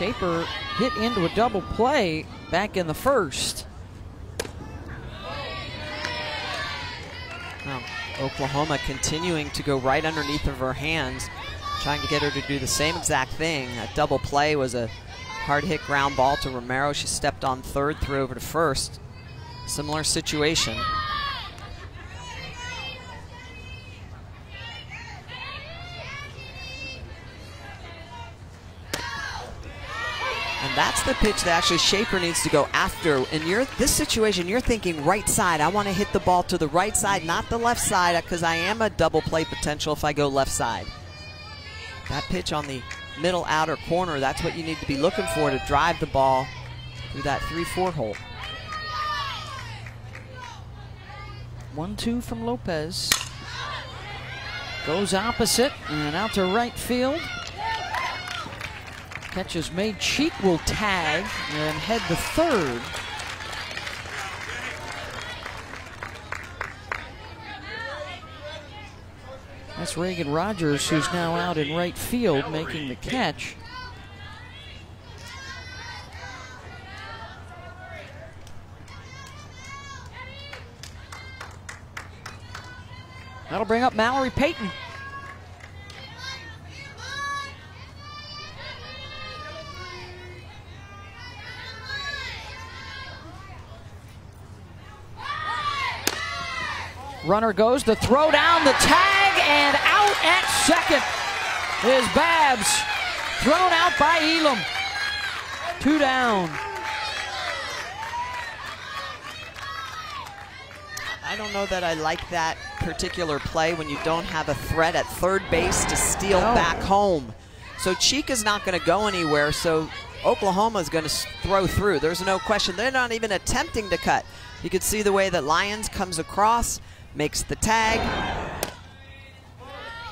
Speaker 2: Schaper hit into a double play back in the first.
Speaker 1: Oklahoma continuing to go right underneath of her hands, trying to get her to do the same exact thing. That double play was a hard hit ground ball to Romero. She stepped on third, threw over to first. Similar situation. That's the pitch that actually Schaper needs to go after. In your this situation, you're thinking right side. I want to hit the ball to the right side, not the left side, because I am a double play potential if I go left side. That pitch on the middle outer corner, that's what you need to be looking for to drive the ball through that 3-4 hole.
Speaker 2: One two from Lopez. Goes opposite and out to right field. Catch is made. Cheek will tag and head to third. That's Reagan Rogers, who's now out in right field making the catch. That'll bring up Mallory Payton. Runner goes to throw down the tag and out at second is Babs. Thrown out by Elam. Two down.
Speaker 1: I don't know that I like that particular play when you don't have a threat at third base to steal
Speaker 2: No.
Speaker 1: back home. So Cheek is not going to go anywhere. So Oklahoma is going to throw through. There's no question. They're not even attempting to cut. You could see the way that Lyons comes across, makes the tag.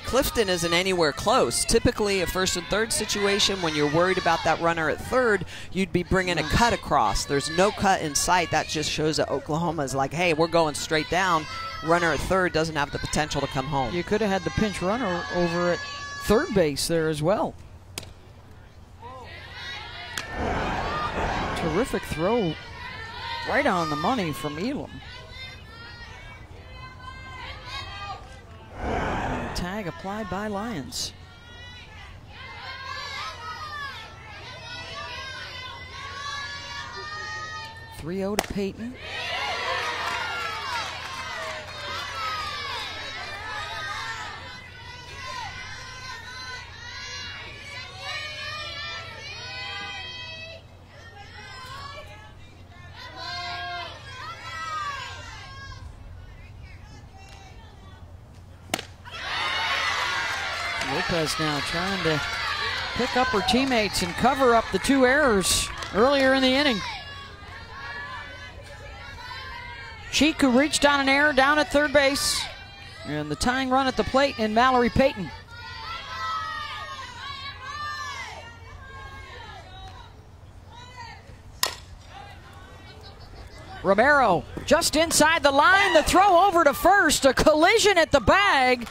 Speaker 1: Clifton isn't anywhere close. Typically, a first and third situation, when you're worried about that runner at third, you'd be bringing a cut across. There's no cut in sight. That just shows that Oklahoma is like, hey, we're going straight down. Runner at third doesn't have the potential to come home.
Speaker 2: You could have had the pinch runner over at third base there as well. Terrific throw right on the money from Elam. Tag applied by Lyons. Three zero to Peyton. Lopez now trying to pick up her teammates and cover up the two errors earlier in the inning. Who reached on an error down at third base, and the tying run at the plate in Mallory Payton. Romero just inside the line. The throw over to first. A collision at the bag.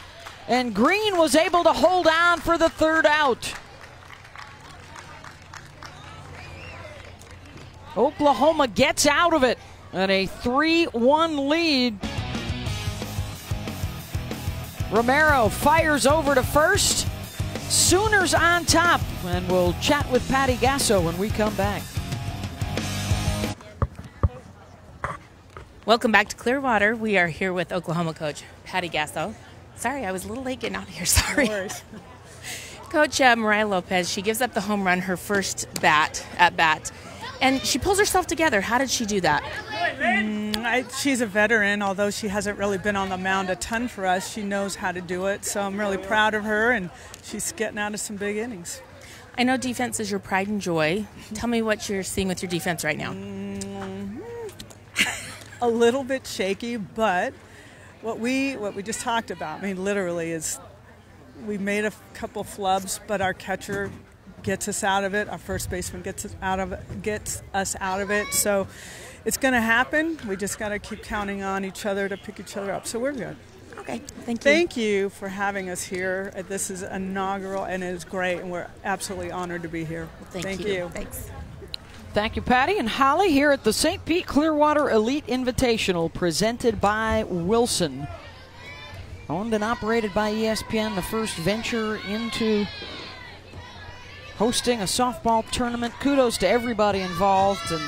Speaker 2: And Green was able to hold on for the third out. Oklahoma gets out of it and a 3 1 lead. Romero fires over to first. Sooners on top. And we'll chat with Patty Gasso when we come back.
Speaker 3: Welcome back to Clearwater. We are here with Oklahoma coach Patty Gasso. Sorry, I was a little late getting out of here. Sorry. Coach uh, Mariah Lopez, she gives up the home run, her first bat at bat, and she pulls herself together. How did she do that?
Speaker 5: I, she's a veteran, although she hasn't really been on the mound a ton for us. She knows how to do it, so I'm really proud of her, and she's getting out of some big innings.
Speaker 3: I know defense is your pride and joy. Tell me what you're seeing with your defense right now.
Speaker 5: A little bit shaky, but what we what we just talked about, I mean, literally, is we made a couple flubs, but our catcher gets us out of it. Our first baseman gets us out of it, gets us out of it. So it's going to happen. We just got to keep counting on each other to pick each other up. So we're good.
Speaker 3: Okay, thank you.
Speaker 5: Thank you for having us here. This is inaugural and it is great, and we're absolutely honored to be here.
Speaker 3: Thank,
Speaker 5: you.
Speaker 3: Thanks.
Speaker 2: Thank you, Patty and Holly, here at the St. Pete Clearwater Elite Invitational presented by Wilson. Owned and operated by ESPN, the first venture into hosting a softball tournament. Kudos to everybody involved and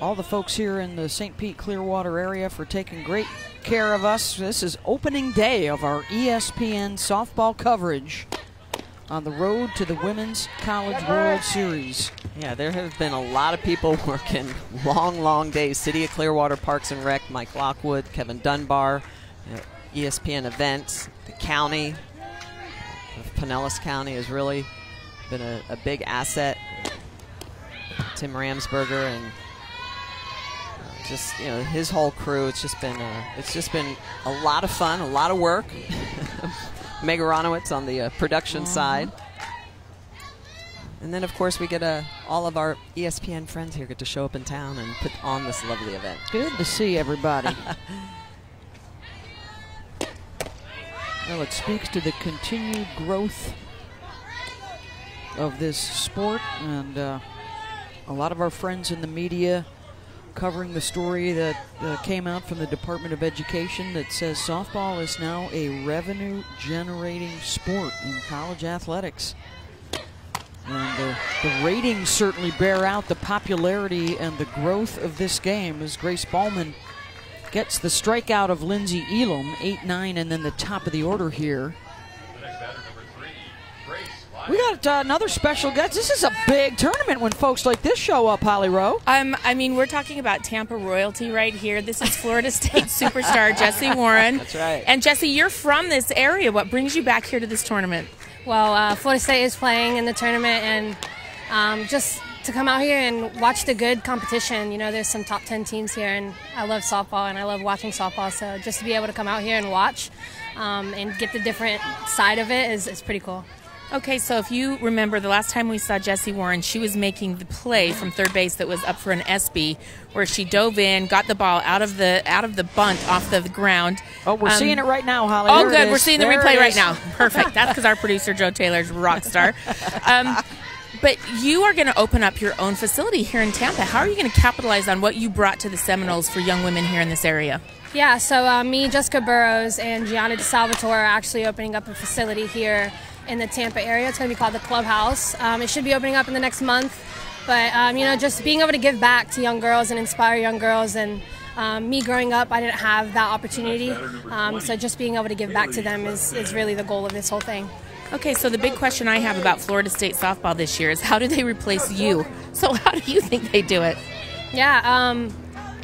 Speaker 2: all the folks here in the St. Pete Clearwater area for taking great care of us. This is opening day of our ESPN softball coverage on the road to the Women's College World Series.
Speaker 1: Yeah, there have been a lot of people working long, long days. City of Clearwater Parks and Rec, Mike Lockwood, Kevin Dunbar, know, ESPN events, the county of Pinellas County has really been a, a big asset. Tim Ramsberger and uh, just you know his whole crew. It's just been uh, it's just been a lot of fun, a lot of work. Meg Aronowitz on the uh, production side. And then, of course, we get uh, all of our ESPN friends here get to show up in town and put on this lovely event.
Speaker 2: Good to see everybody. well, it speaks to the continued growth of this sport, and uh, a lot of our friends in the media covering the story that uh, came out from the Department of Education that says softball is now a revenue generating sport in college athletics. And uh, the ratings certainly bear out the popularity and the growth of this game as Grace Baalman gets the strikeout of Lynnsie Elam, 8 9, and then the top of the order here. We got uh, another special guest. This is a big tournament when folks like this show up, Holly Rowe.
Speaker 3: Um, I mean, we're talking about Tampa royalty right here. This is Florida State superstar Jessie Warren.
Speaker 1: That's right.
Speaker 3: And Jessie, you're from this area. What brings you back here to this tournament?
Speaker 6: Well, uh, Florida State is playing in the tournament, and um, just to come out here and watch the good competition. You know, there's some top 10 teams here, and I love softball and I love watching softball. So just to be able to come out here and watch um, and get the different side of it is, is pretty cool.
Speaker 3: Okay, so if you remember the last time we saw Jessie Warren, she was making the play from third base that was up for an ESPY, where she dove in, got the ball out of the out of the bunt off the ground.
Speaker 2: Oh, we're
Speaker 3: Um,
Speaker 2: seeing it right now, Holly.
Speaker 3: Oh,
Speaker 2: There
Speaker 3: good. We're seeing the
Speaker 2: There
Speaker 3: replay right now. Perfect. That's because our producer Joe Taylor's a rock star. Um, but you are going to open up your own facility here in Tampa. How are you going to capitalize on what you brought to the Seminoles for young women here in this area?
Speaker 6: Yeah, so uh, me, Jessica Burroughs, and Gianna DeSalvatore are actually opening up a facility here in the Tampa area. It's going to be called the Clubhouse. Um, it should be opening up in the next month. But, um, you know, just being able to give back to young girls and inspire young girls. And um, me growing up, I didn't have that opportunity. Um, so just being able to give back to them is, is really the goal of this whole thing.
Speaker 3: Okay, so the big question I have about Florida State softball this year is how do they replace you? So how do you think they do it?
Speaker 6: Yeah, um,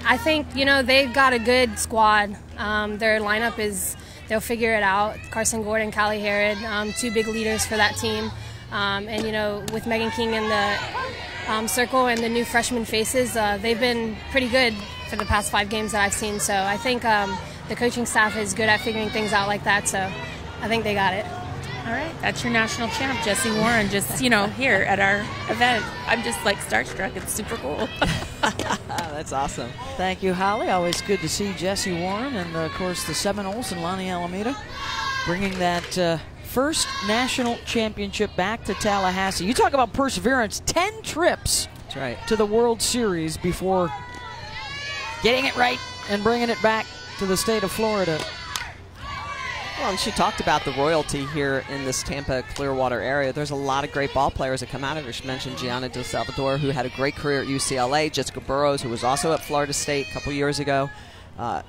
Speaker 6: I think you know they've got a good squad. Um, their lineup is they'll figure it out. Carson Gordon, Callie Harrod, um, two big leaders for that team, um, and you know with Megan King in the um, circle and the new freshman faces, uh, they've been pretty good for the past five games that I've seen. So I think um, the coaching staff is good at figuring things out like that. So I think they got it.
Speaker 3: All right, that's your national champ, Jessie Warren, just, you know, here at our event. I'm just like starstruck. It's super cool.
Speaker 1: That's awesome.
Speaker 2: Thank you, Holly. Always good to see Jessie Warren and, uh, of course, the Seminoles and Lonni Alameda bringing that uh, first national championship back to Tallahassee. You talk about perseverance 10 trips
Speaker 1: That's right.
Speaker 2: to the World Series before getting it right and bringing it back to the state of Florida.
Speaker 1: Well, and she talked about the royalty here in this Tampa Clearwater area. There's a lot of great ball players that come out of here. She mentioned Gianna Del Salvador, who had a great career at UCLA, Jessica Burroughs, who was also at Florida State a couple years ago. Uh,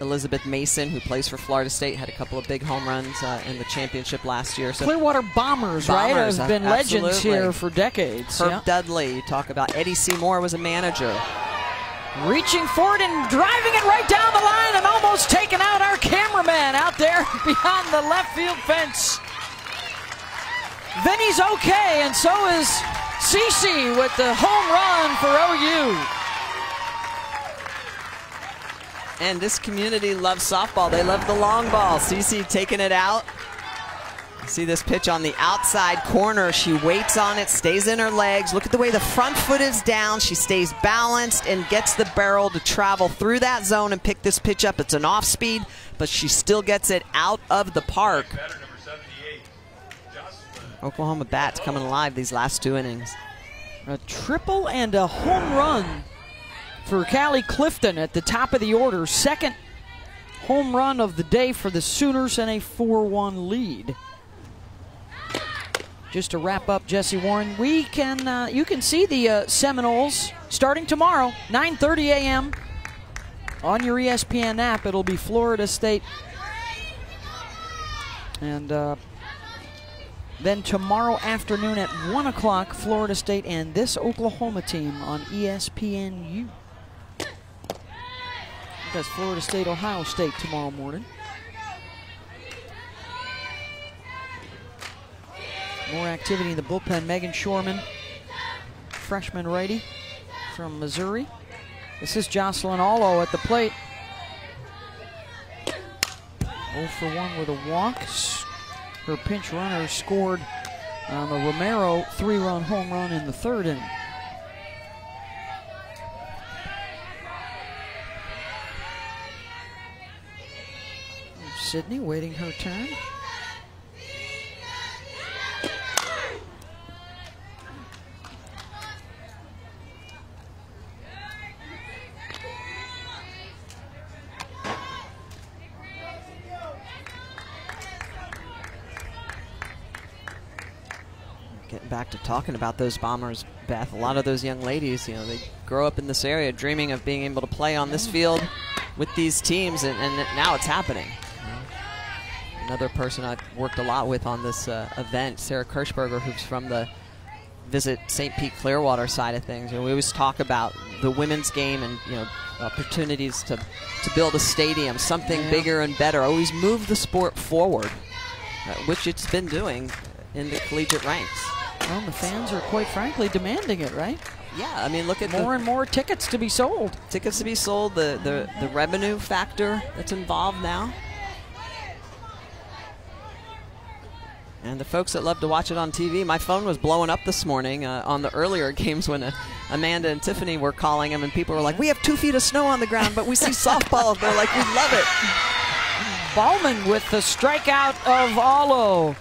Speaker 1: Elizabeth Mason, who plays for Florida State, had a couple of big home runs uh, in the championship last year. So
Speaker 2: Clearwater Bombers, right,
Speaker 1: Bombers,
Speaker 2: have been
Speaker 1: uh,
Speaker 2: legends here for decades.
Speaker 1: Herb
Speaker 2: yeah.
Speaker 1: Dudley, you talk about Eddie C. Moore was a manager.
Speaker 2: Reaching forward and driving it right down the line and almost taking out our cameraman out there beyond the left field fence. Vinny's okay, and so is Cece with the home run for OU.
Speaker 1: And this community loves softball. They love the long ball. Cece taking it out. See this pitch on the outside corner. She waits on it, stays in her legs. Look at the way the front foot is down. She stays balanced and gets the barrel to travel through that zone and pick this pitch up. It's an off speed, but she still gets it out of the park. Oklahoma bats coming alive these last two innings.
Speaker 2: A triple and a home run for Caleigh Clifton at the top of the order. Second home run of the day for the Sooners and a 4 1 lead. Just to wrap up, Jessie Warren, we can uh, you can see the uh, Seminoles starting tomorrow, 9:30 a.m. on your ESPN app. It'll be Florida State, and uh, Then tomorrow afternoon at 1 o'clock, Florida State and this Oklahoma team on ESPNU. That's Florida State, Ohio State tomorrow morning. More activity in the bullpen. Megan Shorman, freshman righty from Missouri. This is Jocelyn Alo at the plate. 0 for 1 with a walk. Her pinch runner scored on the Romero three run home run in the third inning. Sydney waiting her turn.
Speaker 1: Getting back to talking about those bombers, Beth. A lot of those young ladies, you know, they grow up in this area dreaming of being able to play on this field with these teams, and, and now it's happening. Another person I've worked a lot with on this uh, event, Sarah Kirschberger, who's from the Visit St. Pete Clearwater side of things. You know, we always talk about the women's game and you know opportunities to to build a stadium, something
Speaker 2: Yeah.
Speaker 1: bigger and better. Always move the sport forward, uh, which it's been doing in the collegiate ranks.
Speaker 2: Well, the fans are quite frankly demanding it, right?
Speaker 1: Yeah, I mean, look at the
Speaker 2: More and more tickets to be sold.
Speaker 1: tickets to be sold, the, the, the revenue factor that's involved now. And the folks that love to watch it on TV, my phone was blowing up this morning uh, on the earlier games when uh, Amanda and Tiffany were calling them, and people were like, "We have two feet of snow on the ground, but we see softball." They're like, "We love it."
Speaker 2: Baalman with the strikeout of Alo.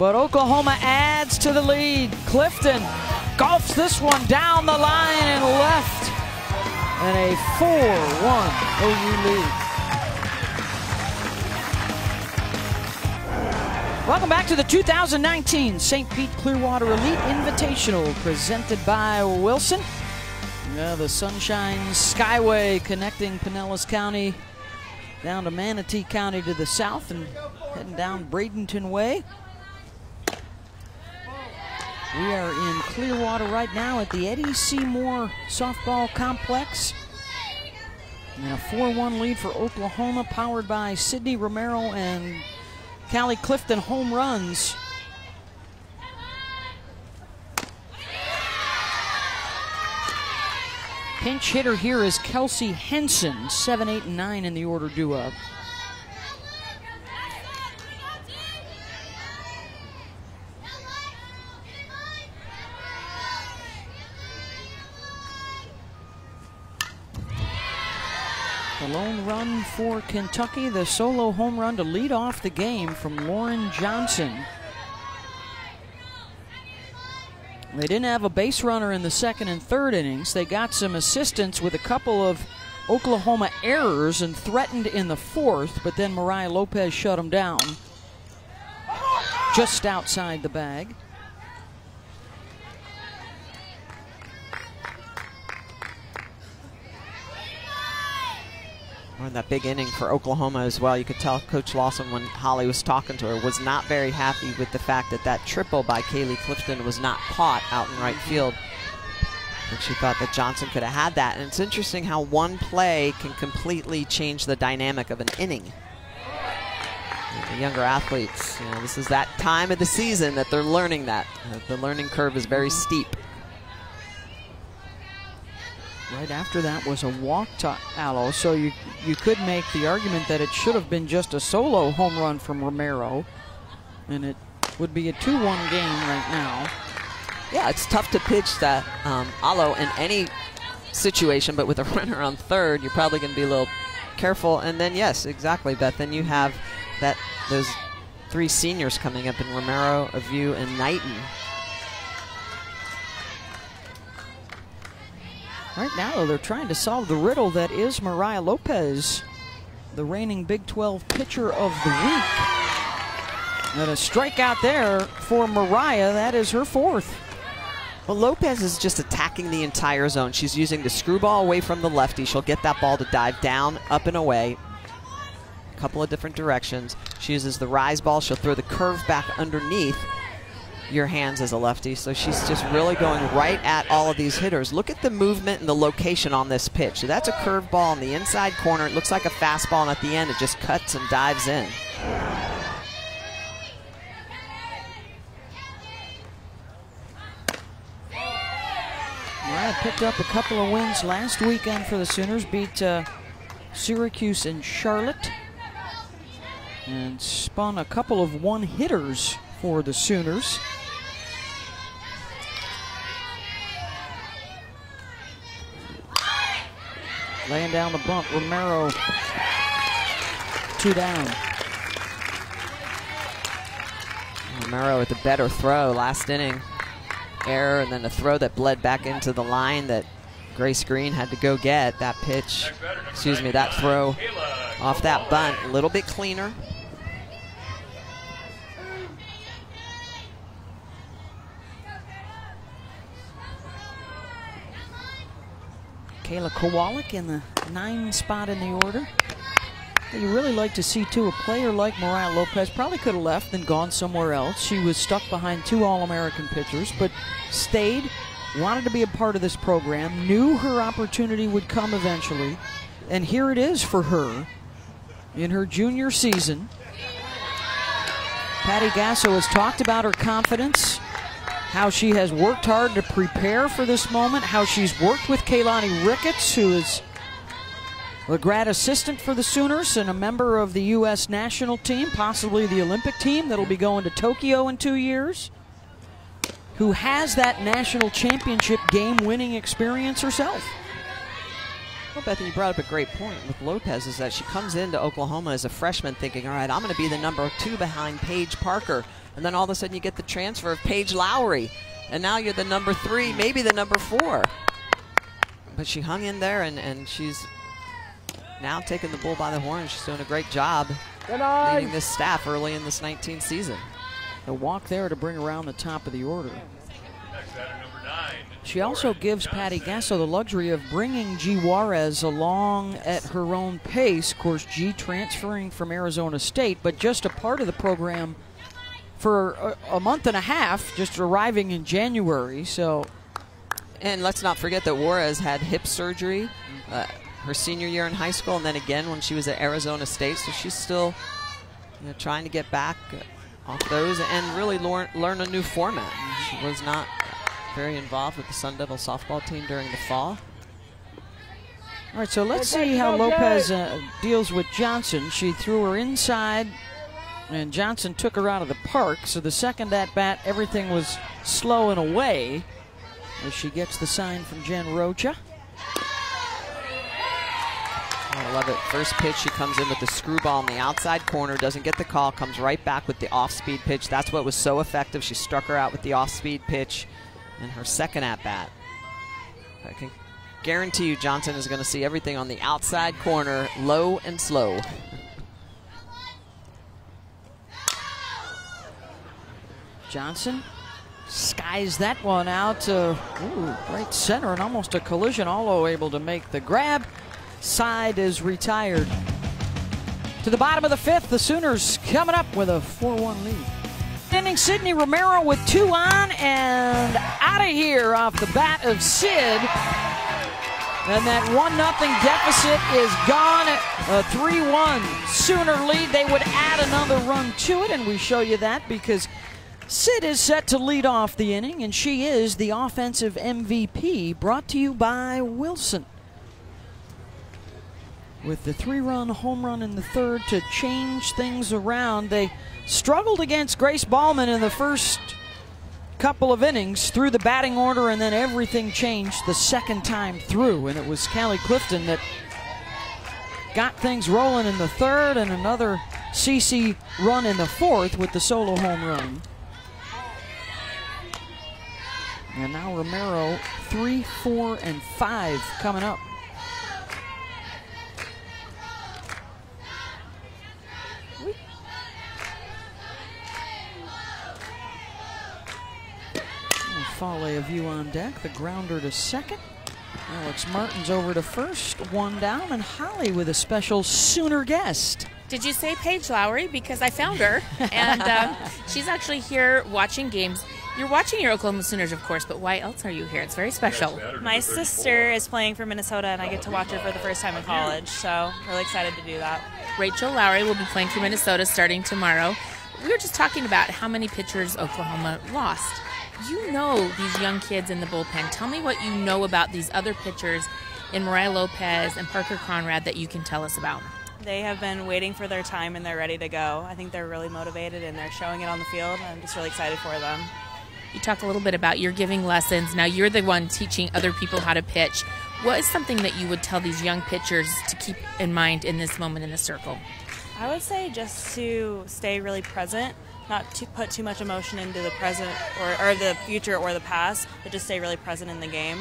Speaker 2: But Oklahoma adds to the lead. Clifton golfs this one down the line and left. And a 4-1 OU lead. Welcome back to the 2019 St. Pete Clearwater Elite Invitational presented by Wilson. Yeah, the Sunshine Skyway connecting Pinellas County down to Manatee County to the south and heading down Bradenton Way. We are in Clearwater right now at the Eddie C. Moore Softball Complex. And a 4 1 lead for Oklahoma, powered by Sydney Romero and Caleigh Clifton home runs. Pinch hitter here is Kelsey Henson, 7, 8, and 9 in the order due up. Lone run for Kentucky, the solo home run to lead off the game from Lauren Johnson. They didn't have a base runner in the second and third innings. They got some assistance with a couple of Oklahoma errors and threatened in the fourth, but then Mariah Lopez shut them down just outside the bag.
Speaker 1: Or in that big inning for Oklahoma as well. You could tell Coach Lawson when Holly was talking to her was not very happy with the fact that that triple by Caleigh Clifton was not caught out in right field. And she thought that Johnson could have had that. And it's interesting how one play can completely change the dynamic of an inning. The younger athletes, you know, this is that time of the season that they're learning that. Uh, the learning curve is very steep.
Speaker 2: Right after that was a walk to Alo, so you you could make the argument that it should have been just a solo home run from Romero, and it would be a 2-1 game right now.
Speaker 1: Yeah, it's tough to pitch that um, Alo in any situation, but with a runner on third, you're probably going to be a little careful. And then, yes, exactly, Beth. Then you have that those three seniors coming up in Romero, Aviu, and Knighton.
Speaker 2: Right now, they're trying to solve the riddle that is Mariah Lopez, the reigning Big 12 pitcher of the week. And a strikeout there for Mariah. That is her fourth.
Speaker 1: Well, Lopez is just attacking the entire zone. She's using the screwball away from the lefty. She'll get that ball to dive down, up and away. A couple of different directions. She uses the rise ball. She'll throw the curve back underneath your hands as a lefty. So she's just really going right at all of these hitters. Look at the movement and the location on this pitch. So that's a curve ball in the inside corner. It looks like a fastball, and at the end, it just cuts and dives in.
Speaker 2: Mariah picked up a couple of wins last weekend for the Sooners, beat uh, Syracuse and Charlotte, and spun a couple of one hitters for the Sooners. Laying down the bump, Romero, two down.
Speaker 1: Oh, Romero with a better throw last inning. Error and then a throw that bled back into the line that Grace Green had to go get. That pitch, excuse me, that throw off that bunt, a little bit cleaner.
Speaker 2: Kayla Kowalik in the nine spot in the order. You really like to see too a player like Mariah Lopez probably could have left and gone somewhere else. She was stuck behind two All-American pitchers, but stayed, wanted to be a part of this program, knew her opportunity would come eventually, and here it is for her in her junior season. Patty Gasso has talked about her confidence, how she has worked hard to prepare for this moment, how she's worked with Keilani Ricketts, who is a grad assistant for the Sooners and a member of the U.S. national team, possibly the Olympic team that'll be going to Tokyo in two years, who has that national championship game winning experience herself.
Speaker 1: Well, Bethany, you brought up a great point with Lopez is that she comes into Oklahoma as a freshman thinking, all right, I'm going to be the number two behind Paige Parker. And then all of a sudden you get the transfer of Paige Lowary. And now you're the number three, maybe the number four. But she hung in there and, and she's now taking the bull by the horn. She's doing a great job leading this staff early in this 19th season.
Speaker 2: The walk there to bring around the top of the order. She also gives Patty Gasso the luxury of bringing G. Juarez along at her own pace. Of course, G transferring from Arizona State, but just a part of the program for a, a month and a half, just arriving in January. So,
Speaker 1: and let's not forget that Juarez had hip surgery uh, her senior year in high school, and then again when she was at Arizona State. So she's still you know, trying to get back off those and really learn, learn a new format. She was not very involved with the Sun Devil softball team during the fall.
Speaker 2: All right, so let's see how Lopez uh, deals with Johnson. She threw her inside, and Johnson took her out of the park. So the second at bat, everything was slow and away as she gets the sign from Jen Rocha.
Speaker 1: I love it. First pitch, she comes in with the screwball in the outside corner, doesn't get the call, comes right back with the off-speed pitch. That's what was so effective. She struck her out with the off-speed pitch in her second at-bat. I can guarantee you Johnson is going to see everything on the outside corner, low and slow.
Speaker 2: Johnson skies that one out to ooh, right center and almost a collision. Alo able to make the grab. Side is retired. To the bottom of the fifth, the Sooners coming up with a 4-1 lead. Ending Sydney Romero with two on and out of here off the bat of Sid. And that 1 0 deficit is gone. A 3 1 Sooner lead. They would add another run to it, and we show you that because Sid is set to lead off the inning, and she is the offensive MVP, brought to you by Wilson. With the three run home run in the third to change things around, they struggled against Grace Baalman in the first couple of innings through the batting order, and then everything changed the second time through. And it was Caleigh Clifton that got things rolling in the third, and another CC run in the fourth with the solo home run. And now Romero, three, four, and five coming up. Fale Aviu on deck, the grounder to second. Alex Martens over to first, one down, and Holly with a special Sooner guest.
Speaker 3: Did you say Paige Lowary? Because I found her, and um, she's actually here watching games. You're watching your Oklahoma Sooners, of course, but why else are you here? It's very special.
Speaker 7: My sister is playing for Minnesota, and I get to watch her for the first time in college, so really excited to do that.
Speaker 3: Rachel Lowary will be playing for Minnesota starting tomorrow. We were just talking about how many pitchers Oklahoma lost. You know these young kids in the bullpen. Tell me what you know about these other pitchers in Mariah Lopez and Parker Conrad that you can tell us about.
Speaker 7: They have been waiting for their time and they're ready to go. I think they're really motivated and they're showing it on the field. I'm just really excited for them.
Speaker 3: You talk a little bit about you're giving lessons. Now you're the one teaching other people how to pitch. What is something that you would tell these young pitchers to keep in mind in this moment in the circle?
Speaker 7: I would say just to stay really present, not to put too much emotion into the present or, or the future or the past, but just stay really present in the game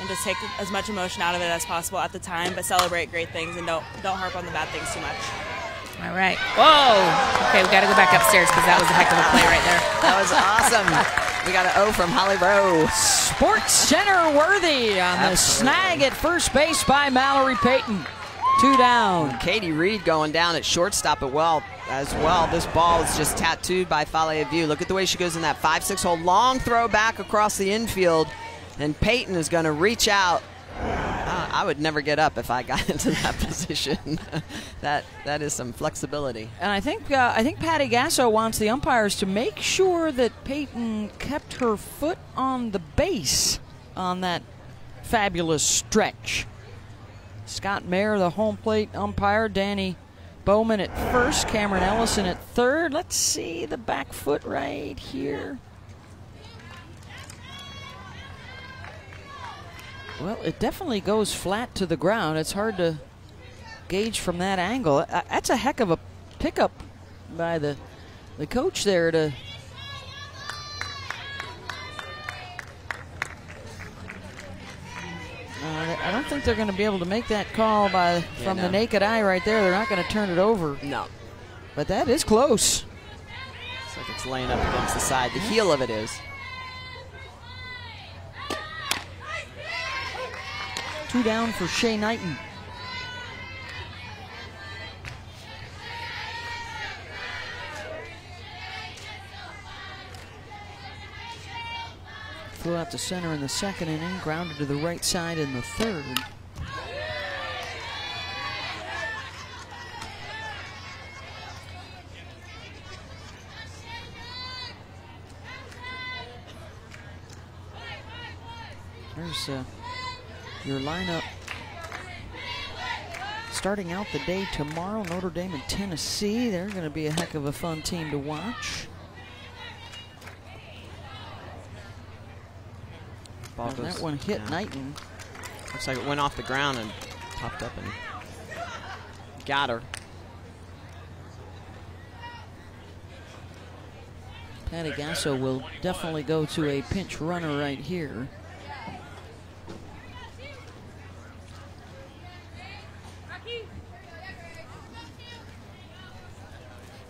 Speaker 7: and just take as much emotion out of it as possible at the time, but celebrate great things and don't don't harp on the bad things too much.
Speaker 3: All right. Whoa. Okay, we got to go back upstairs because that was a heck of a play right there.
Speaker 1: That was awesome. We got an O from Holly Rowe.
Speaker 2: Sports Center worthy on the snag at first base by Mallory Peyton. Two down.
Speaker 1: Katie Reed going down at shortstop at well as well. This ball is just tattooed by Fale Aviu. Look at the way she goes in that 5-6 hole long throw back across the infield. And Peyton is going to reach out. Uh, I would never get up if I got into that position. that that is some flexibility.
Speaker 2: And I think uh, I think Patty Gasso wants the umpires to make sure that Peyton kept her foot on the base on that fabulous stretch. Scott Mayer, the home plate umpire, Danny Bowman at first, Cameron Ellison at third. Let's see the back foot right here. Well, it definitely goes flat to the ground. It's hard to gauge from that angle. Uh, That's a heck of a pickup by the the coach there to Uh, I don't think they're going to be able to make that call by from
Speaker 1: no.
Speaker 2: the naked eye right there. They're not going to turn it over,
Speaker 1: No.
Speaker 2: but that is close.
Speaker 1: Looks like it's laying up against the side. The heel of it is.
Speaker 2: Two down for Shay Knighton. Threw out to center in the second inning, grounded to the right side in the third. There's uh, your lineup starting out the day tomorrow. Notre Dame and Tennessee. They're going to be a heck of a fun team to watch.
Speaker 1: Ball
Speaker 2: And that one hit
Speaker 1: down.
Speaker 2: Knighton.
Speaker 1: Looks like it went off the ground and popped up and got her.
Speaker 2: Patty Gasso will definitely go to a pinch runner right here.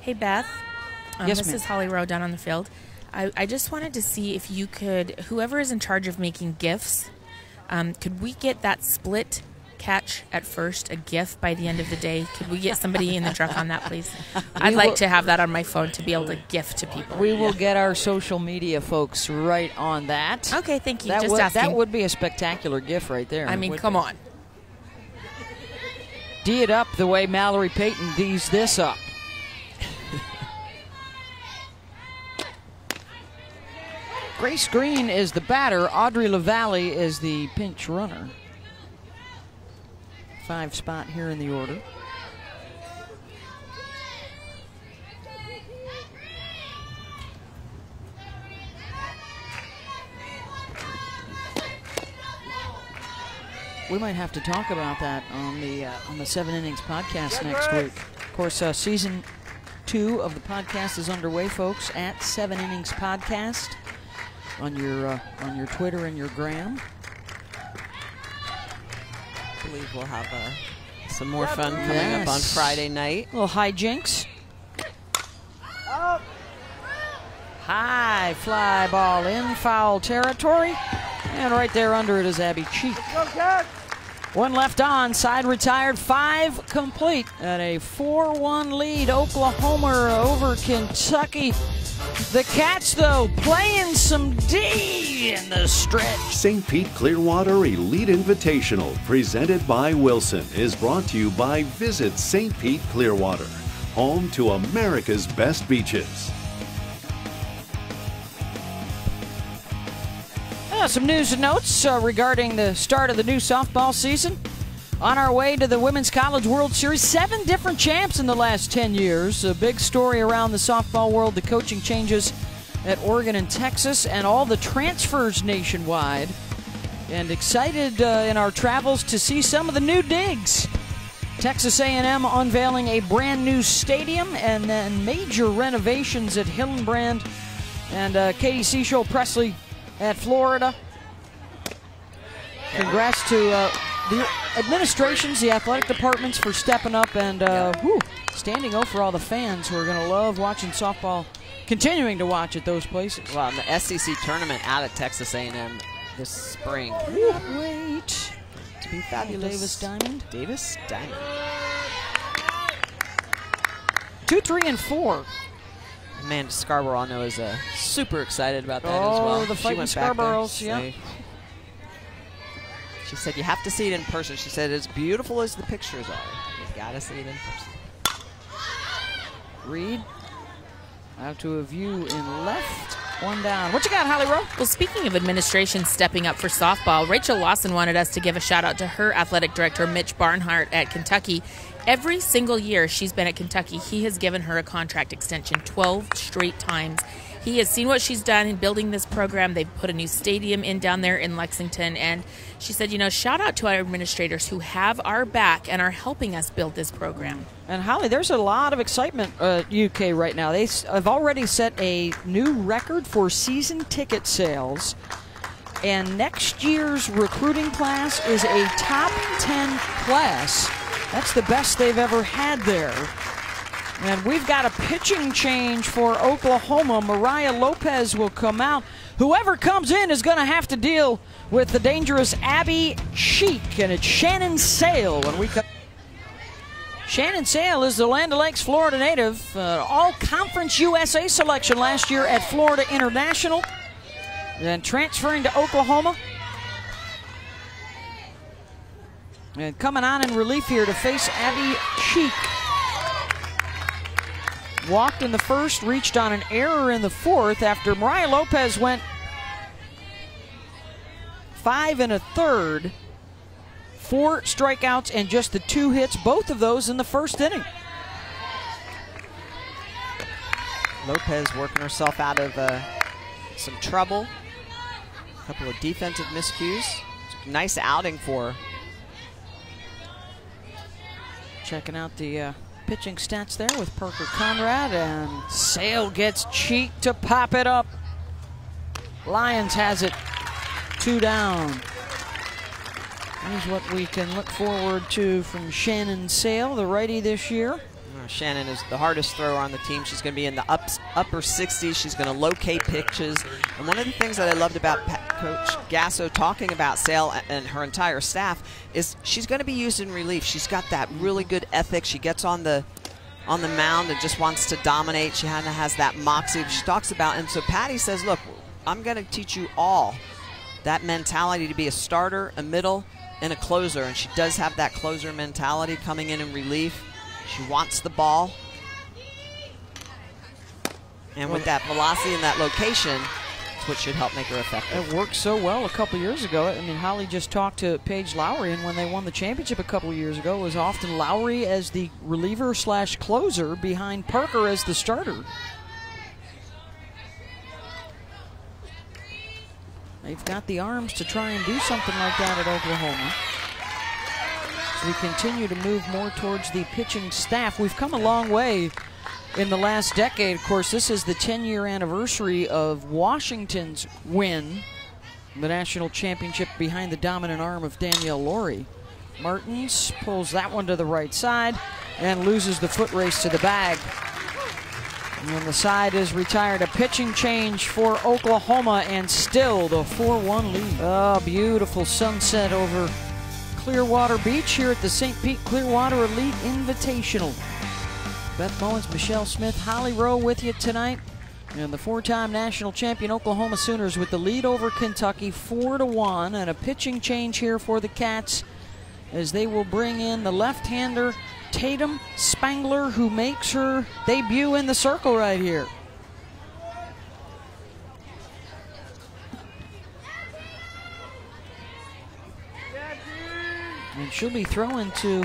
Speaker 3: Hey, Beth. Um,
Speaker 2: Yes,
Speaker 3: this is Holly Rowe down on the field. I, I just wanted to see if you could, whoever is in charge of making gifts, um, could we get that split catch at first, a gift by the end of the day? Could we get somebody in the truck on that, please? I'd
Speaker 2: We
Speaker 3: like to have that on my phone to be able to gift to people.
Speaker 2: We will get our social media folks right on that.
Speaker 3: Okay, thank you.
Speaker 2: That
Speaker 3: just
Speaker 2: would,
Speaker 3: asking.
Speaker 2: that would be a spectacular gift right there.
Speaker 3: I mean, come on.
Speaker 2: D it up the way Mallory Peyton D's this up. Grace Green is the batter. Audrey LaValle is the pinch runner. Five spot here in the order. We might have to talk about that on the uh, on the Seven Innings podcast next week. Of course, uh, season two of the podcast is underway, folks. At Seven Innings Podcast on your uh, on your Twitter and your Gram.
Speaker 1: I believe we'll have uh, some more fun coming up on Friday night.
Speaker 2: A little hijinks. High fly ball in foul territory. And right there under it is Abbey Cheek. One left on, side retired, five complete, at a 4 1 lead. Oklahoma over Kentucky. The Cats, though, playing some D in the stretch.
Speaker 4: St. Pete Clearwater Elite Invitational, presented by Wilson, is brought to you by Visit St. Pete Clearwater, home to America's best beaches.
Speaker 2: Some news and notes uh, regarding the start of the new softball season. On our way to the Women's College World Series, seven different champs in the last 10 years. A big story around the softball world, the coaching changes at Oregon and Texas, and all the transfers nationwide. And excited uh, in our travels to see some of the new digs. Texas A&M unveiling a brand new stadium and then major renovations at Hillenbrand and uh, Katie Seashole Pressly at Florida. Congrats to uh, the administrations, the athletic departments for stepping up and uh, whew, standing up for all the fans who are going to love watching softball, continuing to watch at those places.
Speaker 1: Well, in the SEC tournament out at Texas A&M this spring.
Speaker 2: Wait.
Speaker 1: To be fabulous.
Speaker 2: Davis Diamond.
Speaker 1: Davis Diamond.
Speaker 2: Two, three, and four.
Speaker 1: Amanda Scarborough, I know, is uh, super excited about that
Speaker 2: Oh,
Speaker 1: as well.
Speaker 2: Oh, the
Speaker 1: She
Speaker 2: fighting
Speaker 1: went back there.
Speaker 2: Scarboroughs, yeah.
Speaker 1: They- She said you have to see it in person. She said as beautiful as the pictures are, you've got to see it in person.
Speaker 2: Reed. Out to Aviu in left. One down. What you got, Holly Rowe?
Speaker 3: Well, speaking of administration stepping up for softball, Rachel Lawson wanted us to give a shout out to her athletic director, Mitch Barnhart at Kentucky. Every single year she's been at Kentucky, he has given her a contract extension 12 straight times. He has seen what she's done in building this program. They've put a new stadium in down there in Lexington. And she said, you know, shout out to our administrators who have our back and are helping us build this program.
Speaker 2: And Holly, there's a lot of excitement uh, at UK right now. They have already set a new record for season ticket sales. And next year's recruiting class is a top 10 class. That's the best they've ever had there. And we've got a pitching change for Oklahoma. Mariah Lopez will come out. Whoever comes in is going to have to deal with the dangerous Abbey Cheek, and it's Shannon Saile when we come. Shannon Saile is the Land O'Lakes, Florida native. Uh, all Conference USA selection last year at Florida International. Then transferring to Oklahoma. And coming on in relief here to face Abbey Cheek. Walked in the first, reached on an error in the fourth after Mariah Lopez went five and a third. Four strikeouts and just the two hits, both of those in the first inning.
Speaker 1: Lopez working herself out of uh, some trouble. A couple of defensive miscues. Nice outing for.
Speaker 2: Checking out the uh, pitching stats there with Parker Conrad, and Saile gets Cheek to pop it up. Lyons has it two down. Here's what we can look forward to from Shannon Saile, the righty this year.
Speaker 1: Shannon is the hardest thrower on the team. She's going to be in the ups, upper 60s. She's going to locate pitches. And one of the things that I loved about Coach Gasso talking about Saile and her entire staff is she's going to be used in relief. She's got that really good ethic. She gets on the on the mound and just wants to dominate. She kind of has that moxie she talks about. And so Patty says, look, I'm going to teach you all that mentality to be a starter, a middle, and a closer. And she does have that closer mentality coming in in relief. She wants the ball. And with that velocity and that location, it's what should help make her effective.
Speaker 2: It worked so well a couple years ago. I mean, Holly just talked to Paige Lowary, and when they won the championship a couple years ago, it was often Lowary as the reliever slash closer behind Parker as the starter. They've got the arms to try and do something like that at Oklahoma. As we continue to move more towards the pitching staff, we've come a long way in the last decade. Of course, this is the 10 year anniversary of Washington's win, the national championship behind the dominant arm of Danielle Lawrie. Martens pulls that one to the right side and loses the foot race to the bag. And the side is retired. A pitching change for Oklahoma and still the 4 1 lead. Oh, beautiful sunset over Clearwater Beach here at the St. Pete Clearwater Elite Invitational. Beth Mowins, Michelle Smith, Holly Rowe with you tonight. And the four-time national champion Oklahoma Sooners with the lead over Kentucky, four to one, and a pitching change here for the Cats as they will bring in the left-hander Tatum Spangler, who makes her debut in the circle right here. She'll be throwing to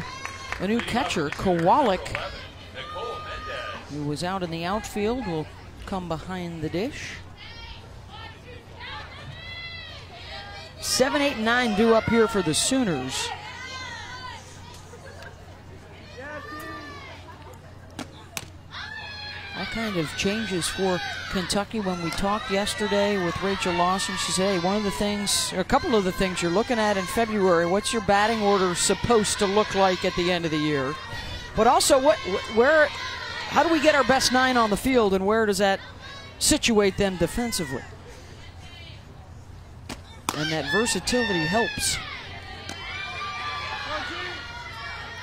Speaker 2: a new catcher, Kowalik, who was out in the outfield, will come behind the dish. Seven, eight, nine due up here for the Sooners. Kind of changes for Kentucky. When we talked yesterday with Rachel Lawson, she said, hey, one of the things, or a couple of the things you're looking at in February, what's your batting order supposed to look like at the end of the year? But also, what, where, how do we get our best nine on the field, and where does that situate them defensively? And that versatility helps.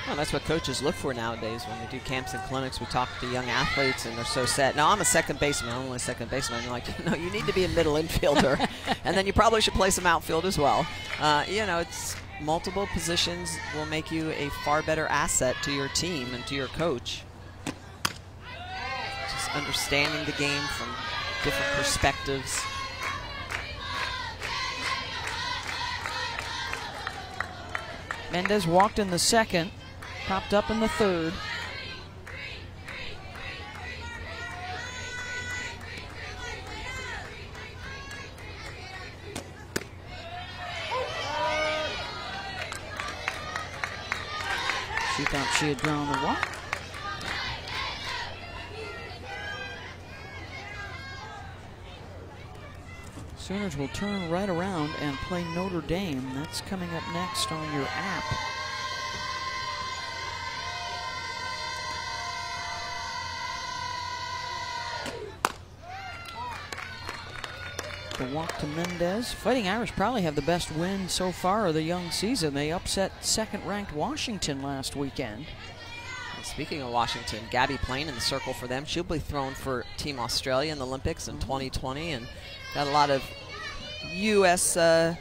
Speaker 1: Well, that's what coaches look for nowadays when they do camps and clinics. We talk to young athletes, and they're so set. Now, I'm a second baseman. I'm only a second baseman. I'm like, no, you need to be a middle infielder, and then you probably should play some outfield as well. Uh, you know, it's multiple positions will make you a far better asset to your team and to your coach. Just understanding the game from different perspectives.
Speaker 2: Mendes walked in the second. Popped up in the third. She thought she had drawn the walk. Sooners will turn right around and play Notre Dame. That's coming up next on your app. The walk to Mendes. Fighting Irish probably have the best win so far of the young season. They upset second-ranked Washington last weekend.
Speaker 1: And speaking of Washington, Gabbie Plain in the circle for them. She'll be thrown for Team Australia in the Olympics in 2020 and got a lot of U.S. Uh,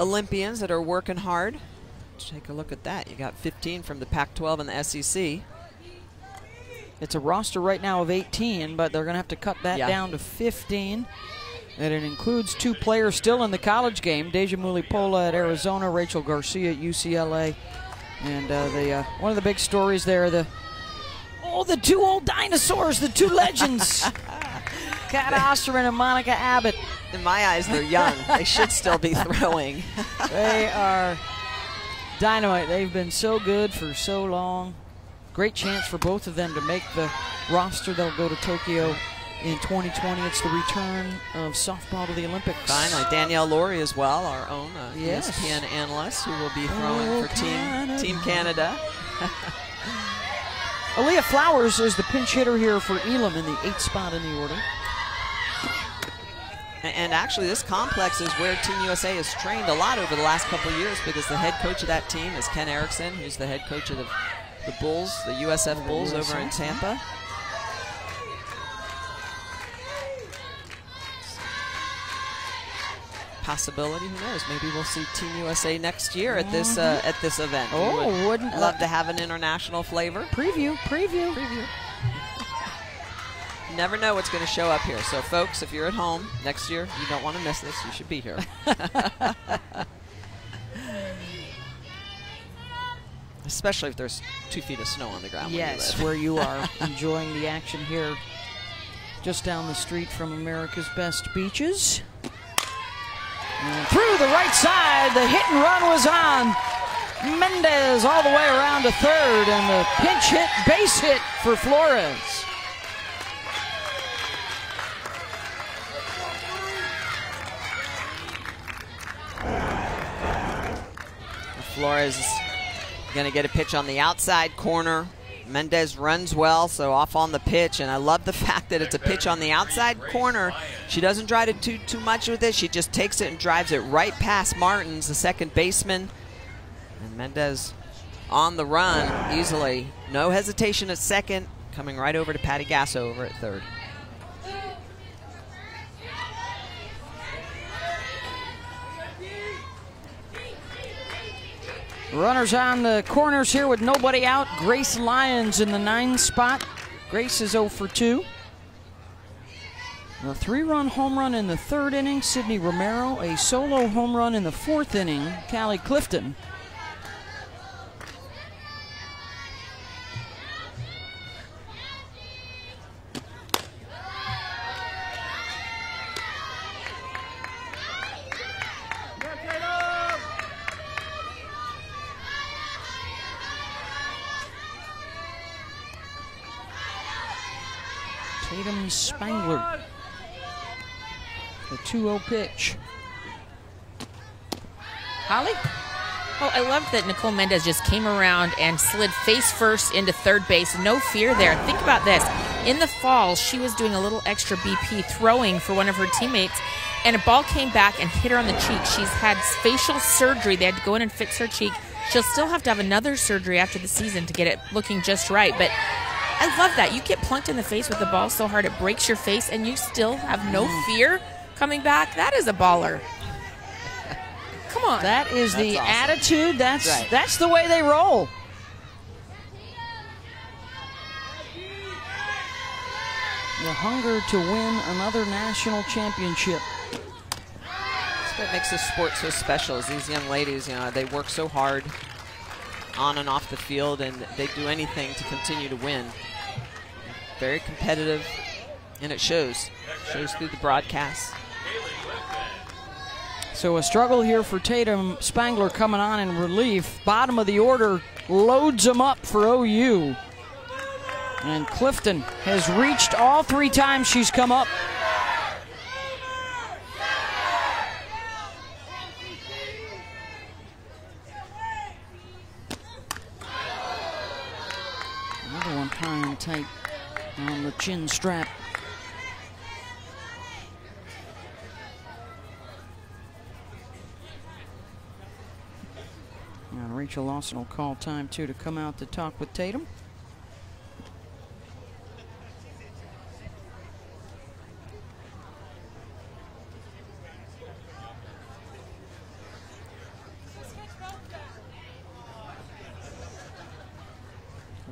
Speaker 1: Olympians that are working hard. Take a look at that. You got 15 from the Pac-12 and the SEC.
Speaker 2: It's a roster right now of 18, but they're going to have to cut that
Speaker 1: Yeah.
Speaker 2: down to 15. And it includes two players still in the college game Deja Mulipola at Arizona, Rachel Garcia at UCLA. And uh, the uh, one of the big stories there, the oh, the two old dinosaurs, the two legends, Cat Osterman and Monica Abbott.
Speaker 1: In my eyes, they're young. they should still be throwing.
Speaker 2: They are dynamite. They've been so good for so long. Great chance for both of them to make the roster. They'll go to Tokyo in 2020. It's the return of softball to the Olympics.
Speaker 1: Finally, Danielle Lawrie as well, our own uh,
Speaker 2: Yes.
Speaker 1: ESPN analyst, who will be throwing
Speaker 2: Oh,
Speaker 1: for Team
Speaker 2: Canada.
Speaker 1: Team Canada.
Speaker 2: Aaliyah Flowers is the pinch hitter here for Elam in the eighth spot in the order.
Speaker 1: And actually, this complex is where Team USA has trained a lot over the last couple of years because the head coach of that team is Ken Eriksen, who's the head coach of the, the Bulls, the USF Bulls over in Tampa. Possibility, who knows? Maybe we'll see Team USA next year at this uh, at this event.
Speaker 2: Oh,
Speaker 1: would
Speaker 2: wouldn't-
Speaker 1: love to have an international flavor.
Speaker 2: Preview, preview.
Speaker 1: Preview. Never know what's going to show up here. So, folks, if you're at home next year, you don't want to miss this. You should be here. Especially if there's two feet of snow on the ground.
Speaker 2: Yes,
Speaker 1: where
Speaker 2: where you are enjoying the action here just down the street from America's best beaches. Through the right side, the hit and run was on. Mendes all the way around to third, and the pinch hit, base hit for Flores.
Speaker 1: Flores is going to get a pitch on the outside corner. Mendes runs well, so off on the pitch, and I love the fact that it's a pitch on the outside corner. She doesn't try to do too much with it. She just takes it and drives it right past Martens, the second baseman. And Mendes on the run easily. No hesitation at second, coming right over to Patty Gasso over at third.
Speaker 2: Runners on the corners here with nobody out. Grace Lyons in the nine spot. Grace is 0 for 2. A three run home run in the third inning, Sydney Romero. A solo home run in the fourth inning, Caleigh Clifton. Tatum Spangler. The 2 0 pitch. Holly?
Speaker 3: Oh, I loved that Nicole Mendes just came around and slid face first into third base. No fear there. Think about this. In the fall, she was doing a little extra BP throwing for one of her teammates, and a ball came back and hit her on the cheek. She's had facial surgery. They had to go in and fix her cheek. She'll still have to have another surgery after the season to get it looking just right. But I love that. You get plunked in the face with the ball so hard it breaks your face, and you still have no mm-hmm. fear coming back. That is a baller. Come on.
Speaker 2: That is
Speaker 1: That's
Speaker 2: the
Speaker 1: awesome.
Speaker 2: attitude. That's
Speaker 1: Right.
Speaker 2: that's the way they roll. The hunger to win another national championship.
Speaker 1: That's what makes this sport so special is these young ladies, you know, they work so hard on and off the field and they do anything to continue to win. Very competitive and it shows. Shows through the broadcast.
Speaker 2: So a struggle here for Tatum Spangler coming on in relief. Bottom of the order loads them up for OU. And Clifton has reached all three times she's come up. Tying tight on the chin strap. And Rachel Lawson will call time too to come out to talk with Tatum.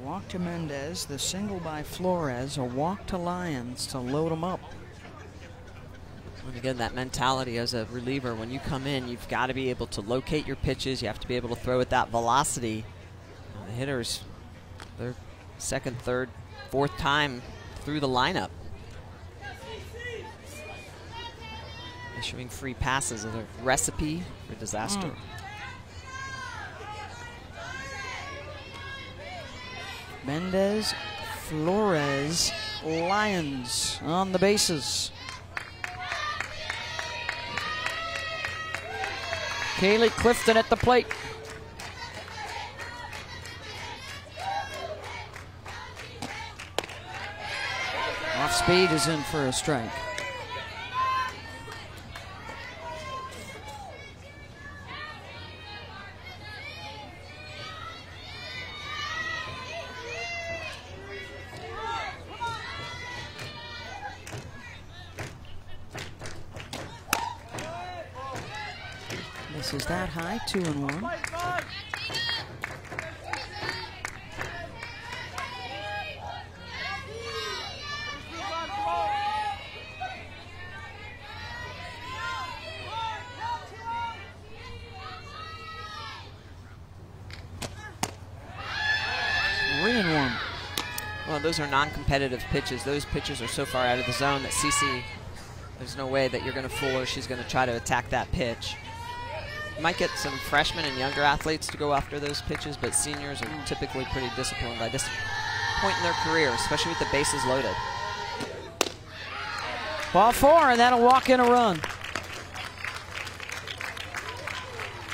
Speaker 2: Walk to Mendes, the single by Flores, a walk to Lyons to load them up.
Speaker 1: And again, that mentality as a reliever, when you come in, you've got to be able to locate your pitches. You have to be able to throw at that velocity. Uh, the hitters, their second, third, fourth time through the lineup. Issuing free passes is a recipe for disaster.
Speaker 2: Mendes, Flores, Lyons on the bases. Caleigh Clifton at the plate. Off speed is in for a strike. Is that high, two and one. Three and one.
Speaker 1: Well, those are non-competitive pitches. Those pitches are so far out of the zone that CC, there's no way that you're going to fool her. She's going to try to attack that pitch. Might get some freshmen and younger athletes to go after those pitches, but seniors are typically pretty disciplined by this point in their career, especially with the bases loaded.
Speaker 2: Ball four, and that'll walk in a run.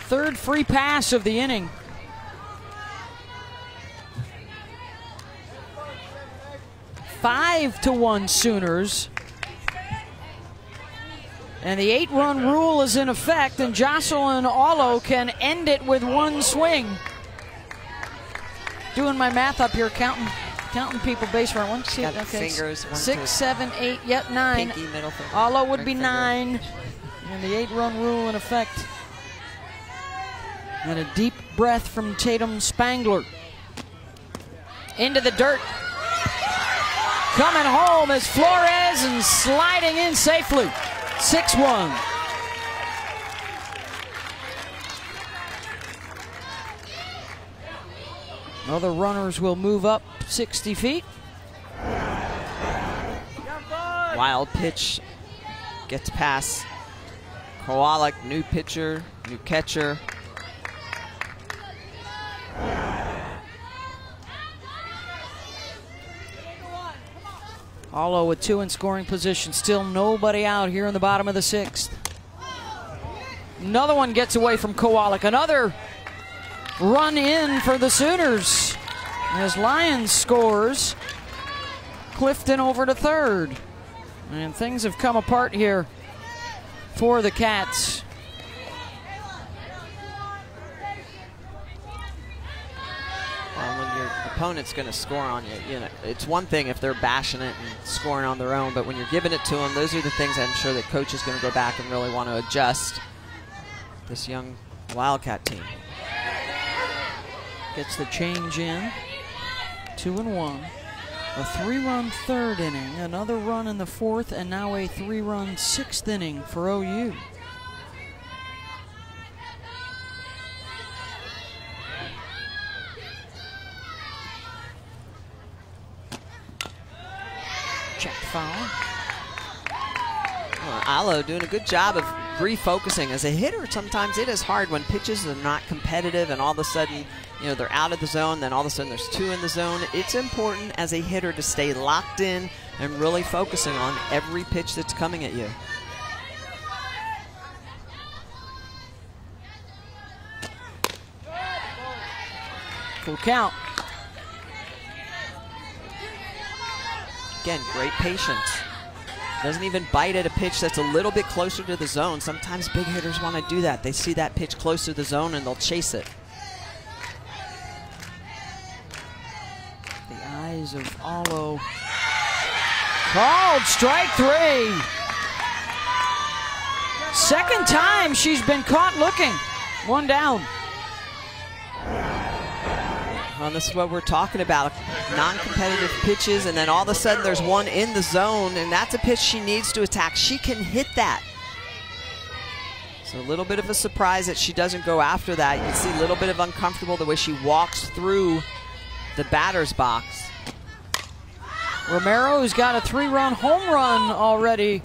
Speaker 2: Third free pass of the inning. Five to one Sooners. And the eight run rule is in effect, and Jocelyn Alo can end it with one swing. Doing my math up here, counting counting people base run. One, two, okay.
Speaker 1: fingers, one,
Speaker 2: Six,
Speaker 1: two.
Speaker 2: seven, eight, yep, nine.
Speaker 1: Pinky, middle finger.
Speaker 2: Allo would be
Speaker 1: finger.
Speaker 2: nine. And the eight run rule in effect. And a deep breath from Tatum Spangler. Into the dirt. Coming home is Flores and sliding in safely. 6 1. Other runners will move up 60 feet.
Speaker 1: Wild pitch gets past Kowalik, new pitcher, new catcher.
Speaker 2: Alo with two in scoring position. Still nobody out here in the bottom of the sixth. Another one gets away from Kowalik. Another run in for the Sooners as Lyons scores. Clifton over to third. And things have come apart here for the Cats.
Speaker 1: Well, when your opponent's going to score on you, you know, it's one thing if they're bashing it and scoring on their own, but when you're giving it to them, those are the things I'm sure that coach is going to go back and really want to adjust this young Wildcat team.
Speaker 2: Gets the change in. Two and one. A three run third inning, another run in the fourth, and now a three run sixth inning for OU. Foul.
Speaker 1: Well, Alo doing a good job of refocusing. As a hitter, sometimes it is hard when pitches are not competitive and all of a sudden, you know, they're out of the zone, then all of a sudden there's two in the zone. It's important as a hitter to stay locked in and really focusing on every pitch that's coming at you.
Speaker 2: Full count.
Speaker 1: Again, great patience. Doesn't even bite at a pitch that's a little bit closer to the zone. Sometimes big hitters want to do that. They see that pitch close to the zone and they'll chase it.
Speaker 2: The eyes of Alo. Called strike three. Second time she's been caught looking. One down.
Speaker 1: Well, this is what we're talking about. Non-competitive pitches, and then all of a sudden there's one in the zone, and that's a pitch she needs to attack. She can hit that. So a little bit of a surprise that she doesn't go after that. You can see a little bit of uncomfortable the way she walks through the batter's box.
Speaker 2: Romero, who's got a three run home run already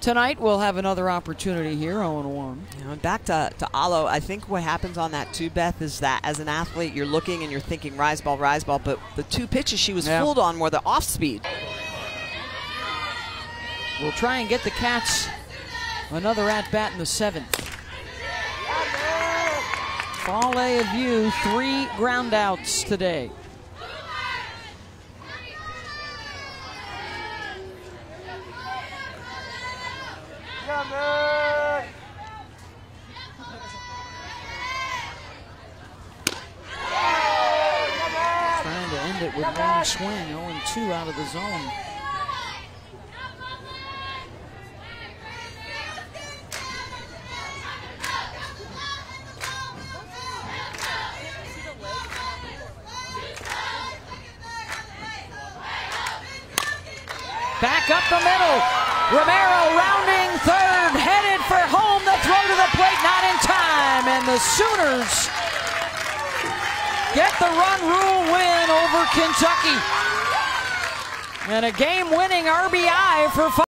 Speaker 2: tonight, we'll have another opportunity here 0 1.
Speaker 1: You know, and back to, to Alo, I think what happens on that too, Beth, is that as an athlete, you're looking and you're thinking rise ball, rise ball, but the two pitches she was
Speaker 2: Yeah.
Speaker 1: fooled on were the off speed.
Speaker 2: We'll try and get the Cats another at bat in the seventh. Fale Aviu, three ground outs today. Trying to end it with one swing, 0 2 out of the zone. Back up the middle. Romero rounding third, headed for home. The throw to the plate, not in time. And the Sooners get the run rule win over Kentucky. And a game winning RBI for